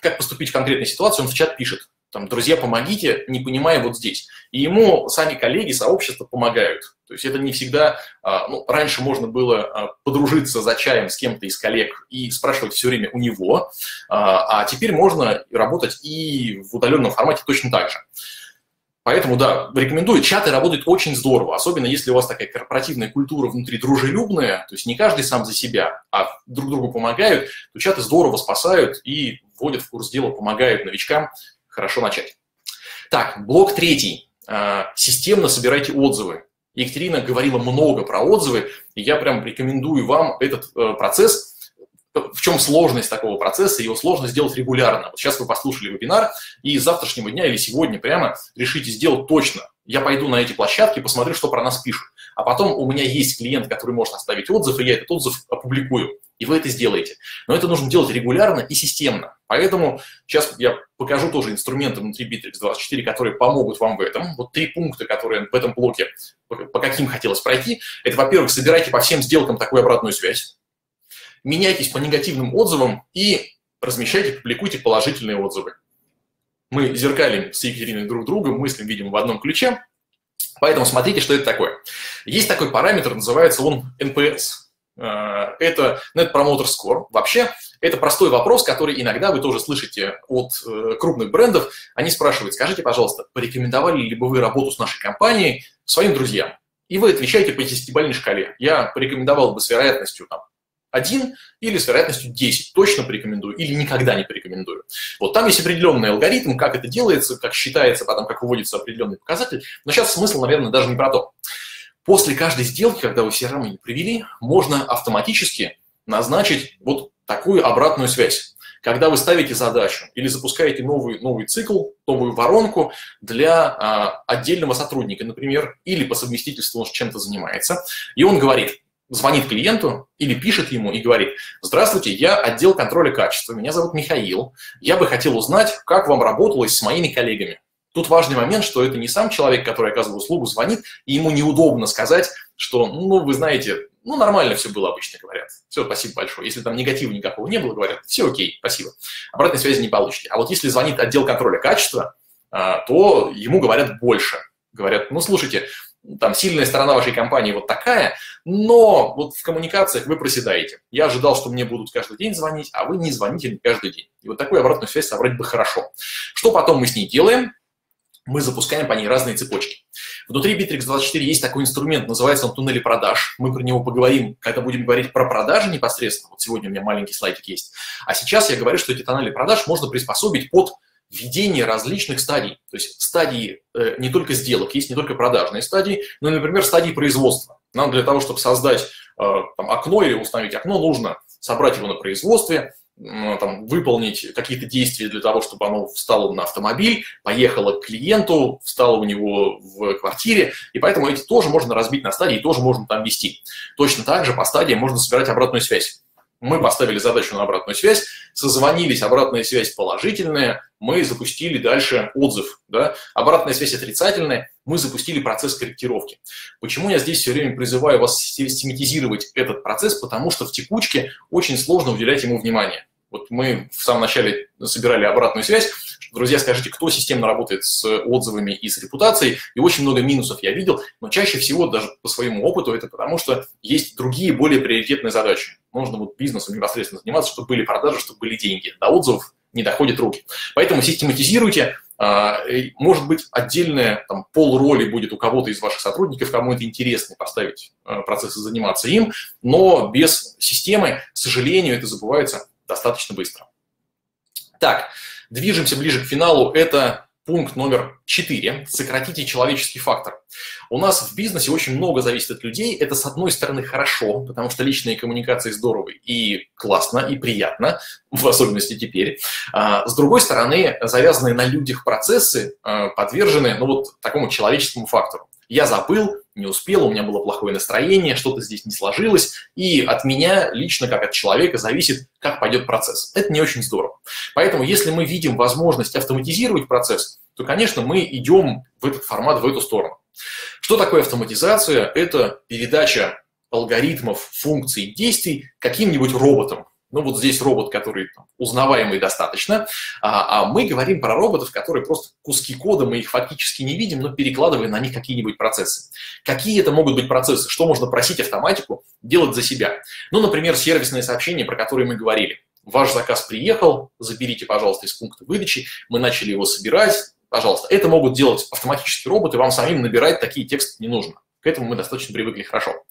как поступить в конкретной ситуации, он в чат пишет там, друзья, помогите, не понимая вот здесь. И ему сами коллеги, сообщество помогают. То есть это не всегда, а, ну, раньше можно было а, подружиться за чаем с кем-то из коллег и спрашивать все время у него, а, а теперь можно работать и в удаленном формате точно так же. Поэтому, да, рекомендую. Чаты работают очень здорово, особенно если у вас такая корпоративная культура внутри дружелюбная, то есть не каждый сам за себя, а друг другу помогают, то чаты здорово спасают и вводят в курс дела, помогают новичкам хорошо начать. Так, блок третий. А, системно собирайте отзывы. Екатерина говорила много про отзывы, и я прям рекомендую вам этот э, процесс. В чем сложность такого процесса? Его сложно сделать регулярно. Вот сейчас вы послушали вебинар, и с завтрашнего дня или сегодня прямо решите сделать точно. Я пойду на эти площадки, посмотрю, что про нас пишут. А потом у меня есть клиент, который может оставить отзыв, и я этот отзыв опубликую и вы это сделаете. Но это нужно делать регулярно и системно. Поэтому сейчас я покажу тоже инструменты внутри Bittrex24, которые помогут вам в этом. Вот три пункта, которые в этом блоке, по каким хотелось пройти. Это, во-первых, собирайте по всем сделкам такую обратную связь. Меняйтесь по негативным отзывам и размещайте, публикуйте положительные отзывы. Мы зеркалим с Екатериной друг друга, мыслим, видим в одном ключе. Поэтому смотрите, что это такое. Есть такой параметр, называется он NPS. Э, это Net Promoter Score. Вообще, это простой вопрос, который иногда вы тоже слышите от э, крупных брендов. Они спрашивают, скажите, пожалуйста, порекомендовали ли бы вы работу с нашей компанией своим друзьям? И вы отвечаете по десятибалльной шкале. Я порекомендовал бы с вероятностью там, 1 или с вероятностью 10. Точно порекомендую или никогда не порекомендую. Вот там есть определенный алгоритм, как это делается, как считается, потом как выводится определенный показатель. Но сейчас смысл, наверное, даже не про то. После каждой сделки, когда вы все равно привели, можно автоматически назначить вот такую обратную связь. Когда вы ставите задачу или запускаете новый, новый цикл, новую воронку для а, отдельного сотрудника, например, или по совместительству он чем-то занимается, и он говорит, звонит клиенту или пишет ему и говорит, здравствуйте, я отдел контроля качества, меня зовут Михаил, я бы хотел узнать, как вам работалось с моими коллегами. Тут важный момент, что это не сам человек, который оказывает услугу, звонит, и ему неудобно сказать, что, ну, вы знаете, ну, нормально все было, обычно говорят. Все, спасибо большое. Если там негатива никакого не было, говорят, все окей, спасибо. Обратной связи не получите. А вот если звонит отдел контроля качества, а, то ему говорят больше. Говорят, ну, слушайте, там сильная сторона вашей компании вот такая, но вот в коммуникациях вы проседаете. Я ожидал, что мне будут каждый день звонить, а вы не звоните каждый день. И вот такую обратную связь собрать бы хорошо. Что потом мы с ней делаем? мы запускаем по ней разные цепочки. Внутри Bittrex24 есть такой инструмент, называется он туннели продаж. Мы про него поговорим, когда будем говорить про продажи непосредственно. Вот сегодня у меня маленький слайдик есть. А сейчас я говорю, что эти туннели продаж можно приспособить под введение различных стадий. То есть стадии э, не только сделок, есть не только продажные стадии, но например, стадии производства. Нам для того, чтобы создать э, там, окно или установить окно, нужно собрать его на производстве, там, выполнить какие-то действия для того, чтобы оно встало на автомобиль, поехало к клиенту, встало у него в квартире, и поэтому эти тоже можно разбить на стадии, тоже можно там вести. Точно так же по стадиям можно собирать обратную связь. Мы поставили задачу на обратную связь, созвонились, обратная связь положительная, мы запустили дальше отзыв. Да? Обратная связь отрицательная, мы запустили процесс корректировки. Почему я здесь все время призываю вас систематизировать этот процесс? Потому что в текучке очень сложно уделять ему внимание. Вот мы в самом начале собирали обратную связь. Друзья, скажите, кто системно работает с отзывами и с репутацией? И очень много минусов я видел, но чаще всего даже по своему опыту это потому, что есть другие более приоритетные задачи. Нужно вот бизнесом непосредственно заниматься, чтобы были продажи, чтобы были деньги. До отзывов не доходят руки. Поэтому систематизируйте. А, может быть, отдельная там, пол роли будет у кого-то из ваших сотрудников, кому это интересно, поставить а, процесс и заниматься им, но без системы, к сожалению, это забывается достаточно быстро. Так, движемся ближе к финалу. Это пункт номер 4. Сократите человеческий фактор. У нас в бизнесе очень много зависит от людей. Это, с одной стороны, хорошо, потому что личные коммуникации здоровы и классно, и приятно, в особенности теперь. А, с другой стороны, завязанные на людях процессы а, подвержены ну, вот такому человеческому фактору. Я забыл, не успела, у меня было плохое настроение, что-то здесь не сложилось, и от меня лично, как от человека, зависит, как пойдет процесс. Это не очень здорово. Поэтому, если мы видим возможность автоматизировать процесс, то, конечно, мы идем в этот формат, в эту сторону. Что такое автоматизация? Это передача алгоритмов, функций, действий каким-нибудь роботом. Ну вот здесь робот, который там, узнаваемый достаточно, а, а мы говорим про роботов, которые просто куски кода, мы их фактически не видим, но перекладываем на них какие-нибудь процессы. Какие это могут быть процессы? Что можно просить автоматику делать за себя? Ну, например, сервисные сообщения, про которые мы говорили. Ваш заказ приехал, заберите, пожалуйста, из пункта выдачи, мы начали его собирать, пожалуйста. Это могут делать автоматически роботы, вам самим набирать такие тексты не нужно. К этому мы достаточно привыкли хорошо.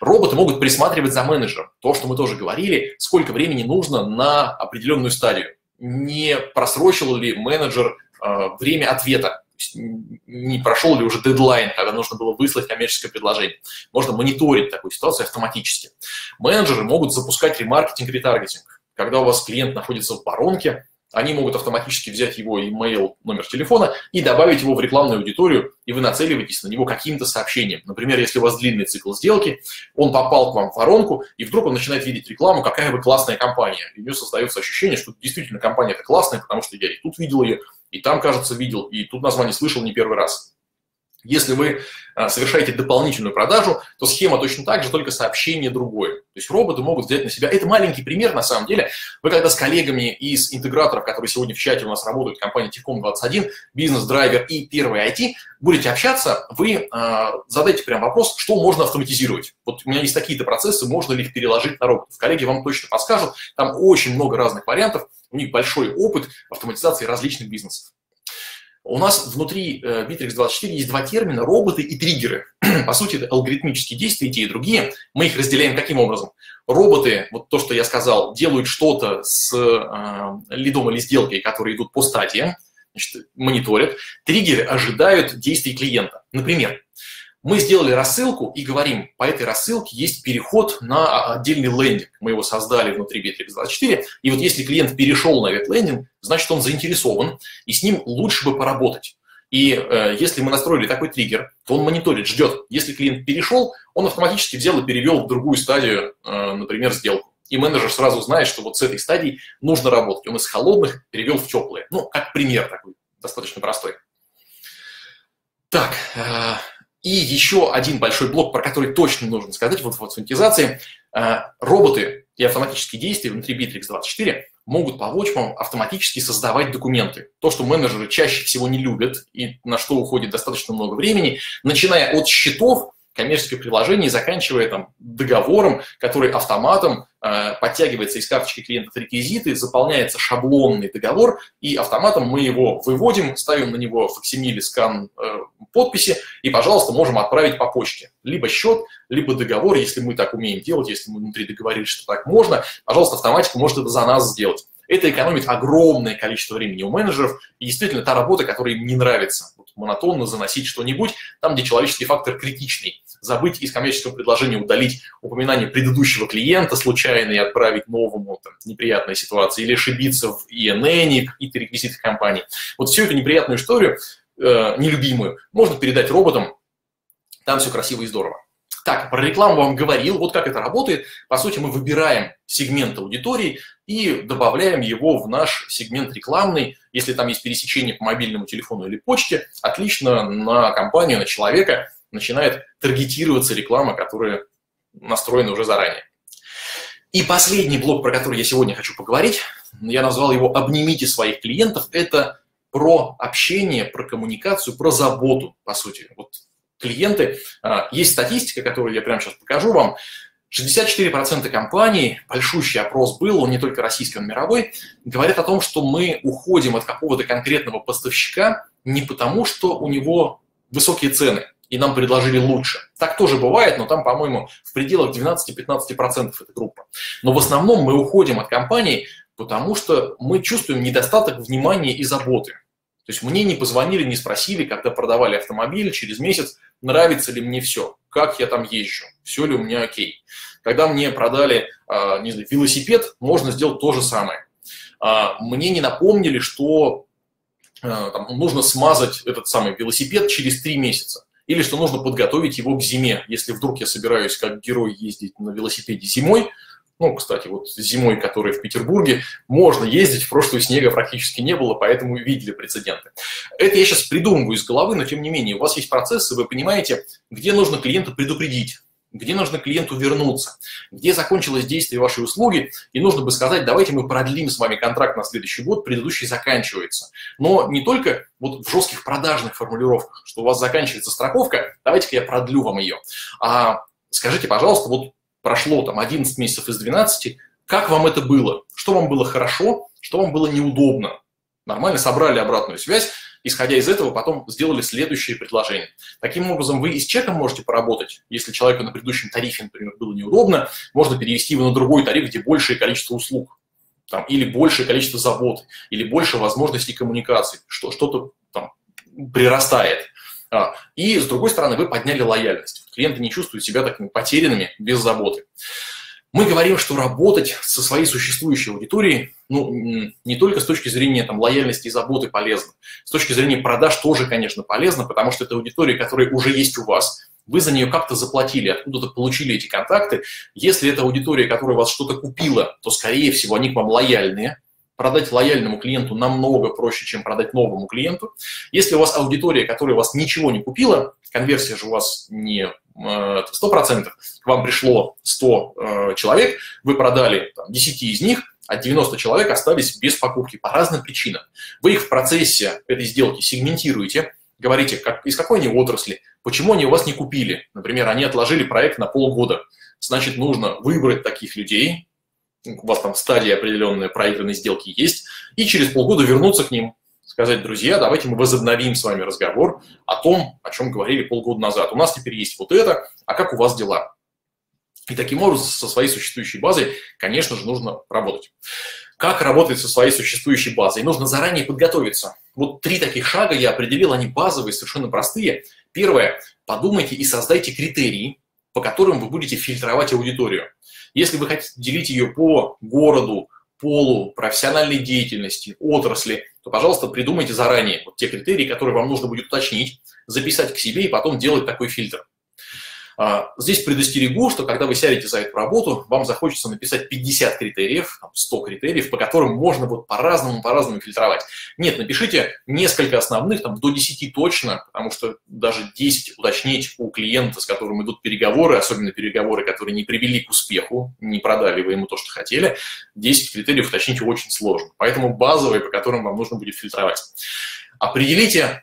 Роботы могут присматривать за менеджером. То, что мы тоже говорили, сколько времени нужно на определенную стадию. Не просрочил ли менеджер э, время ответа, не прошел ли уже дедлайн, когда нужно было выслать коммерческое предложение. Можно мониторить такую ситуацию автоматически. Менеджеры могут запускать ремаркетинг-ретаргетинг. Когда у вас клиент находится в воронке, они могут автоматически взять его email, номер телефона и добавить его в рекламную аудиторию, и вы нацеливаетесь на него каким-то сообщением. Например, если у вас длинный цикл сделки, он попал к вам в воронку, и вдруг он начинает видеть рекламу, какая вы классная компания. И у него создается ощущение, что действительно компания это классная, потому что я и тут видел ее, и там, кажется, видел, и тут название слышал не первый раз. Если вы а, совершаете дополнительную продажу, то схема точно так же, только сообщение другое. То есть роботы могут взять на себя. Это маленький пример, на самом деле. Вы когда с коллегами из интеграторов, которые сегодня в чате у нас работают, компания Техком21, Бизнес-драйвер и Первый IT, будете общаться, вы э, задайте прям вопрос, что можно автоматизировать. Вот у меня есть такие-то процессы, можно ли их переложить на роботов. Коллеги вам точно подскажут. Там очень много разных вариантов. У них большой опыт автоматизации различных бизнесов. У нас внутри э, Bittrex24 есть два термина – роботы и триггеры. По сути, это алгоритмические действия, и те, и другие. Мы их разделяем каким образом? Роботы, вот то, что я сказал, делают что-то с э, лидом или сделкой, которые идут по стадиям, значит, мониторят. Триггеры ожидают действий клиента. Например, мы сделали рассылку и говорим, по этой рассылке есть переход на отдельный лендинг. Мы его создали внутри Bittrex24. И вот если клиент перешел на этот лендинг, значит, он заинтересован, и с ним лучше бы поработать. И э, если мы настроили такой триггер, то он мониторит, ждет. Если клиент перешел, он автоматически взял и перевел в другую стадию, э, например, сделку. И менеджер сразу знает, что вот с этой стадией нужно работать. Он из холодных перевел в теплые. Ну, как пример такой, достаточно простой. Так, э, и еще один большой блок, про который точно нужно сказать в автоматизации. Э, роботы и автоматические действия внутри Bittrex24 могут помочь вам автоматически создавать документы. То, что менеджеры чаще всего не любят и на что уходит достаточно много времени, начиная от счетов, коммерческое приложение, заканчивая там договором, который автоматом э, подтягивается из карточки клиента реквизиты, заполняется шаблонный договор, и автоматом мы его выводим, ставим на него факсимили скан э, подписи, и, пожалуйста, можем отправить по почте. Либо счет, либо договор, если мы так умеем делать, если мы внутри договорились, что так можно, пожалуйста, автоматика может это за нас сделать. Это экономит огромное количество времени у менеджеров, и действительно та работа, которая им не нравится. Монотонно заносить что-нибудь там, где человеческий фактор критичный. Забыть из коммерческого предложения удалить упоминание предыдущего клиента случайно и отправить новому, там, неприятная ситуация, или ошибиться в INN, какие-то реквизиты компании. Вот всю эту неприятную историю, э, нелюбимую, можно передать роботам, там все красиво и здорово. Так, про рекламу вам говорил, вот как это работает. По сути, мы выбираем сегмент аудитории и добавляем его в наш сегмент рекламный. Если там есть пересечение по мобильному телефону или почте, отлично на компанию, на человека начинает таргетироваться реклама, которая настроена уже заранее. И последний блок, про который я сегодня хочу поговорить, я назвал его «Обнимите своих клиентов». Это про общение, про коммуникацию, про заботу, по сути. Вот клиенты. А, есть статистика, которую я прямо сейчас покажу вам. 64% компаний, большущий опрос был, он не только российский, он мировой, говорят о том, что мы уходим от какого-то конкретного поставщика не потому, что у него высокие цены, и нам предложили лучше. Так тоже бывает, но там, по-моему, в пределах 12-15% эта группа. Но в основном мы уходим от компании, потому что мы чувствуем недостаток внимания и заботы. То есть мне не позвонили, не спросили, когда продавали автомобиль через месяц, нравится ли мне все, как я там езжу, все ли у меня окей. Когда мне продали, а, не знаю, велосипед, можно сделать то же самое. А, мне не напомнили, что а, там, нужно смазать этот самый велосипед через три месяца. или что нужно подготовить его к зиме. Если вдруг я собираюсь как герой ездить на велосипеде зимой, ну, кстати, вот зимой, которая в Петербурге, можно ездить, в прошлую снега практически не было, поэтому видели прецеденты. Это я сейчас придумываю из головы, но тем не менее, у вас есть процессы, вы понимаете, где нужно клиента предупредить, где нужно клиенту вернуться, где закончилось действие вашей услуги, и нужно бы сказать, давайте мы продлим с вами контракт на следующий год, предыдущий заканчивается. Но не только вот в жестких продажных формулировках, что у вас заканчивается страховка, давайте-ка я продлю вам ее. А скажите, пожалуйста, вот прошло там 11 месяцев из 12, как вам это было? Что вам было хорошо, что вам было неудобно? Нормально собрали обратную связь, исходя из этого, потом сделали следующее предложение. Таким образом, вы и с чеком можете поработать. Если человеку на предыдущем тарифе, например, было неудобно, можно перевести его на другой тариф, где большее количество услуг, там, или большее количество забот, или больше возможностей коммуникации, что, что-то там прирастает. А, и, с другой стороны, вы подняли лояльность. Клиенты не чувствуют себя такими потерянными без заботы. Мы говорим, что работать со своей существующей аудиторией, ну, не только с точки зрения там, лояльности и заботы полезно, с точки зрения продаж тоже, конечно, полезно, потому что это аудитория, которая уже есть у вас, вы за нее как-то заплатили, откуда-то получили эти контакты. Если это аудитория, которая вас что-то купила, то, скорее всего, они к вам лояльные. Продать лояльному клиенту намного проще, чем продать новому клиенту. Если у вас аудитория, которая у вас ничего не купила, конверсия же у вас не 100%, к вам пришло 100 э, человек, вы продали там, 10 из них, а 90 человек остались без покупки по разным причинам. Вы их в процессе этой сделки сегментируете, говорите, как, из какой они отрасли, почему они у вас не купили. Например, они отложили проект на полгода. Значит, нужно выбрать таких людей, у вас там стадия определенная проигранной сделки есть, и через полгода вернуться к ним, сказать, друзья, давайте мы возобновим с вами разговор о том, о чем говорили полгода назад. У нас теперь есть вот это, а как у вас дела? И таким образом со своей существующей базой, конечно же, нужно работать. Как работать со своей существующей базой? Нужно заранее подготовиться. Вот три таких шага я определил, они базовые, совершенно простые. Первое, подумайте и создайте критерии, по которым вы будете фильтровать аудиторию. Если вы хотите делить ее по городу, полу, профессиональной деятельности, отрасли, то, пожалуйста, придумайте заранее вот те критерии, которые вам нужно будет уточнить, записать к себе и потом делать такой фильтр. А, здесь предостерегу, что когда вы сядете за эту работу, вам захочется написать 50 критериев, 100 критериев, по которым можно вот по-разному, по-разному фильтровать. Нет, напишите несколько основных, там, до 10 точно, потому что даже 10 уточнить у клиента, с которым идут переговоры, особенно переговоры, которые не привели к успеху, не продали вы ему то, что хотели, 10 критериев уточнить очень сложно. Поэтому базовые, по которым вам нужно будет фильтровать. Определите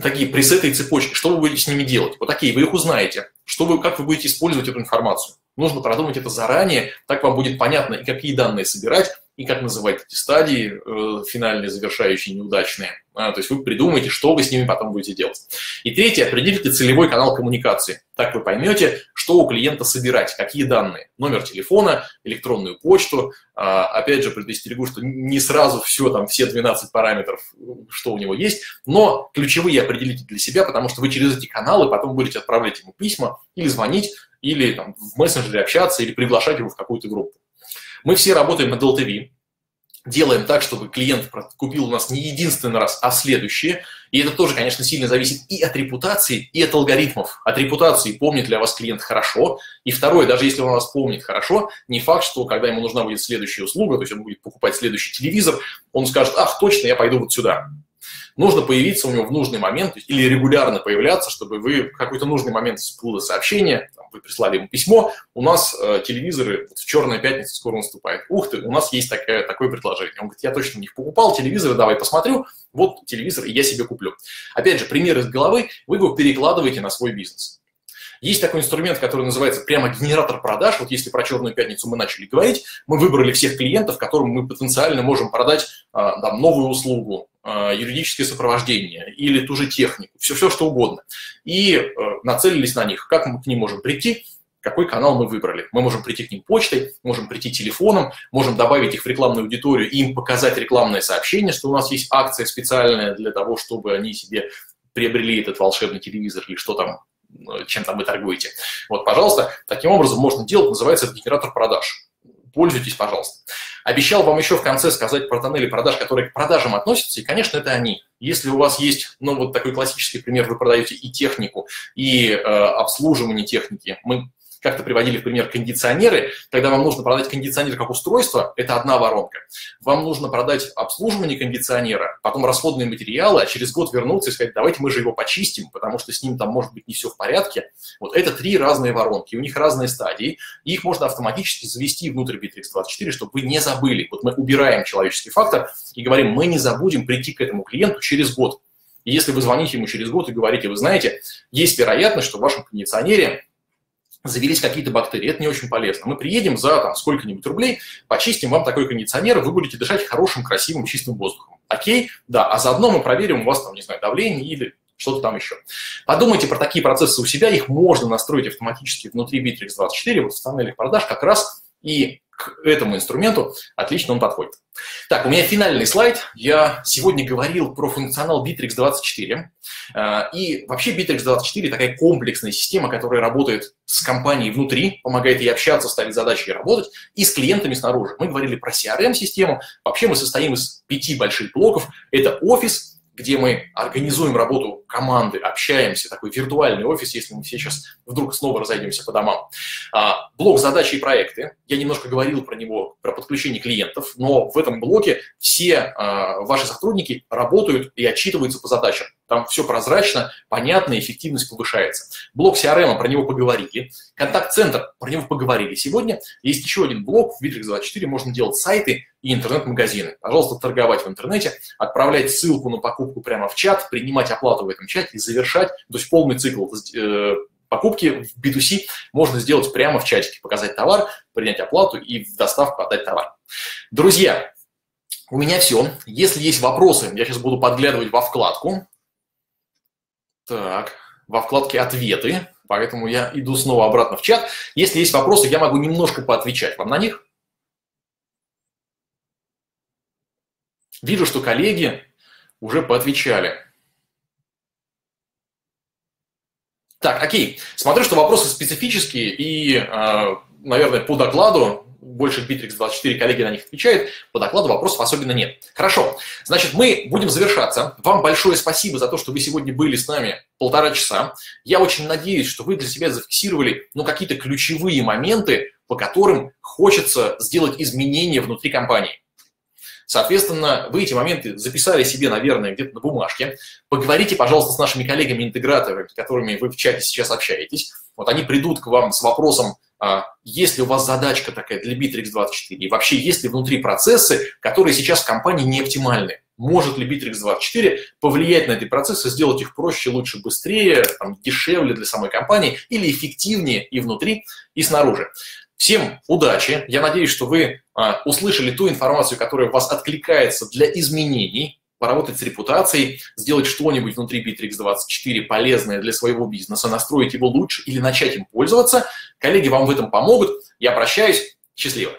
такие пресеты и цепочки, что вы будете с ними делать? Вот такие, вы их узнаете. Что вы, как вы будете использовать эту информацию? Нужно продумать это заранее, так вам будет понятно, и какие данные собирать, и как называть эти стадии, э, финальные, завершающие, неудачные. А, то есть вы придумаете, что вы с ними потом будете делать. И третье, определите целевой канал коммуникации. Так вы поймете, что у клиента собирать, какие данные. Номер телефона, электронную почту. А, опять же, предостерегу, что не сразу все, там, все 12 параметров, что у него есть, но ключевые определите для себя, потому что вы через эти каналы потом будете отправлять ему письма или звонить, или там, в мессенджере общаться, или приглашать его в какую-то группу. Мы все работаем на LTV, делаем так, чтобы клиент купил у нас не единственный раз, а следующие. И это тоже, конечно, сильно зависит и от репутации, и от алгоритмов. От репутации, помнит ли о вас клиент хорошо. И второе, даже если он вас помнит хорошо, не факт, что когда ему нужна будет следующая услуга, то есть он будет покупать следующий телевизор, он скажет, ах, точно, я пойду вот сюда нужно появиться у него в нужный момент или регулярно появляться, чтобы вы в какой-то нужный момент всплыло сообщение, там, вы прислали ему письмо, у нас э, телевизоры вот в черная пятница скоро наступает. Ух ты, у нас есть такое, такое предложение. Он говорит, я точно них покупал телевизоры, давай посмотрю, вот телевизор, и я себе куплю. Опять же, пример из головы, вы его перекладываете на свой бизнес. Есть такой инструмент, который называется прямо генератор продаж. Вот если про черную пятницу мы начали говорить, мы выбрали всех клиентов, которым мы потенциально можем продать а, там, новую услугу, юридическое сопровождение или ту же технику, все, все что угодно. И э, нацелились на них. Как мы к ним можем прийти? какой канал мы выбрали. Мы можем прийти к ним почтой, можем прийти телефоном, можем добавить их в рекламную аудиторию и им показать рекламное сообщение, что у нас есть акция специальная для того, чтобы они себе приобрели этот волшебный телевизор или что там чем там вы торгуете. Вот, пожалуйста, таким образом можно делать, называется это генератор продаж. Пользуйтесь, пожалуйста. Обещал вам еще в конце сказать про тоннели продаж, которые к продажам относятся, и, конечно, это они. Если у вас есть, ну, вот такой классический пример, вы продаете и технику, и э, обслуживание техники, мы как-то приводили в пример кондиционеры, когда вам нужно продать кондиционер как устройство, это одна воронка. Вам нужно продать обслуживание кондиционера, потом расходные материалы, а через год вернуться и сказать, давайте мы же его почистим, потому что с ним там может быть не все в порядке. Вот это три разные воронки, у них разные стадии, и их можно автоматически завести внутрь Bittrex24, чтобы вы не забыли. Вот мы убираем человеческий фактор и говорим, мы не забудем прийти к этому клиенту через год. И если вы звоните ему через год и говорите, вы знаете, есть вероятность, что в вашем кондиционере завелись какие-то бактерии. Это не очень полезно. Мы приедем за там, сколько-нибудь рублей, почистим вам такой кондиционер, вы будете дышать хорошим, красивым, чистым воздухом. Окей? Да, а заодно мы проверим у вас там, не знаю, давление или что-то там еще. Подумайте про такие процессы у себя, их можно настроить автоматически внутри Bittrex24, вот в тоннелях продаж как раз и к этому инструменту отлично он подходит. Так, у меня финальный слайд. Я сегодня говорил про функционал Bittrex 24. А, и вообще Bittrex 24 такая комплексная система, которая работает с компанией внутри, помогает ей общаться, ставить задачи и работать, и с клиентами снаружи. Мы говорили про CRM-систему. Вообще мы состоим из пяти больших блоков. Это офис, где мы организуем работу команды, общаемся, такой виртуальный офис, если мы сейчас вдруг снова разойдемся по домам. А, блок задачи и проекты. Я немножко говорил про него, про подключение клиентов, но в этом блоке все а, ваши сотрудники работают и отчитываются по задачам. Там все прозрачно, понятно, эффективность повышается. Блок CRM, про него поговорили. Контакт-центр, про него поговорили сегодня. Есть еще один блок, в Bittrex24 можно делать сайты и интернет-магазины. Пожалуйста, торговать в интернете, отправлять ссылку на покупку прямо в чат, принимать оплату в этом чате и завершать, то есть полный цикл э, покупки в B2C можно сделать прямо в чатике, показать товар, принять оплату и в доставку отдать товар. Друзья, у меня все. Если есть вопросы, я сейчас буду подглядывать во вкладку. Так, во вкладке «Ответы», поэтому я иду снова обратно в чат. Если есть вопросы, я могу немножко поотвечать вам на них. Вижу, что коллеги уже поотвечали. Так, окей. Смотрю, что вопросы специфические и, а, наверное, по докладу больше Bittrex 24 коллеги на них отвечают. По докладу вопросов особенно нет. Хорошо. Значит, мы будем завершаться. Вам большое спасибо за то, что вы сегодня были с нами полтора часа. Я очень надеюсь, что вы для себя зафиксировали ну, какие-то ключевые моменты, по которым хочется сделать изменения внутри компании. Соответственно, вы эти моменты записали себе, наверное, где-то на бумажке. Поговорите, пожалуйста, с нашими коллегами-интеграторами, с которыми вы в чате сейчас общаетесь. Вот они придут к вам с вопросом, а, есть ли у вас задачка такая для Bittrex24, и вообще есть ли внутри процессы, которые сейчас в компании не оптимальны. Может ли Bittrex24 повлиять на эти процессы, сделать их проще, лучше, быстрее, там, дешевле для самой компании или эффективнее и внутри, и снаружи. Всем удачи. Я надеюсь, что вы а, услышали ту информацию, которая у вас откликается для изменений, поработать с репутацией, сделать что-нибудь внутри Bittrex24 полезное для своего бизнеса, настроить его лучше или начать им пользоваться. Коллеги вам в этом помогут. Я прощаюсь. Счастливо.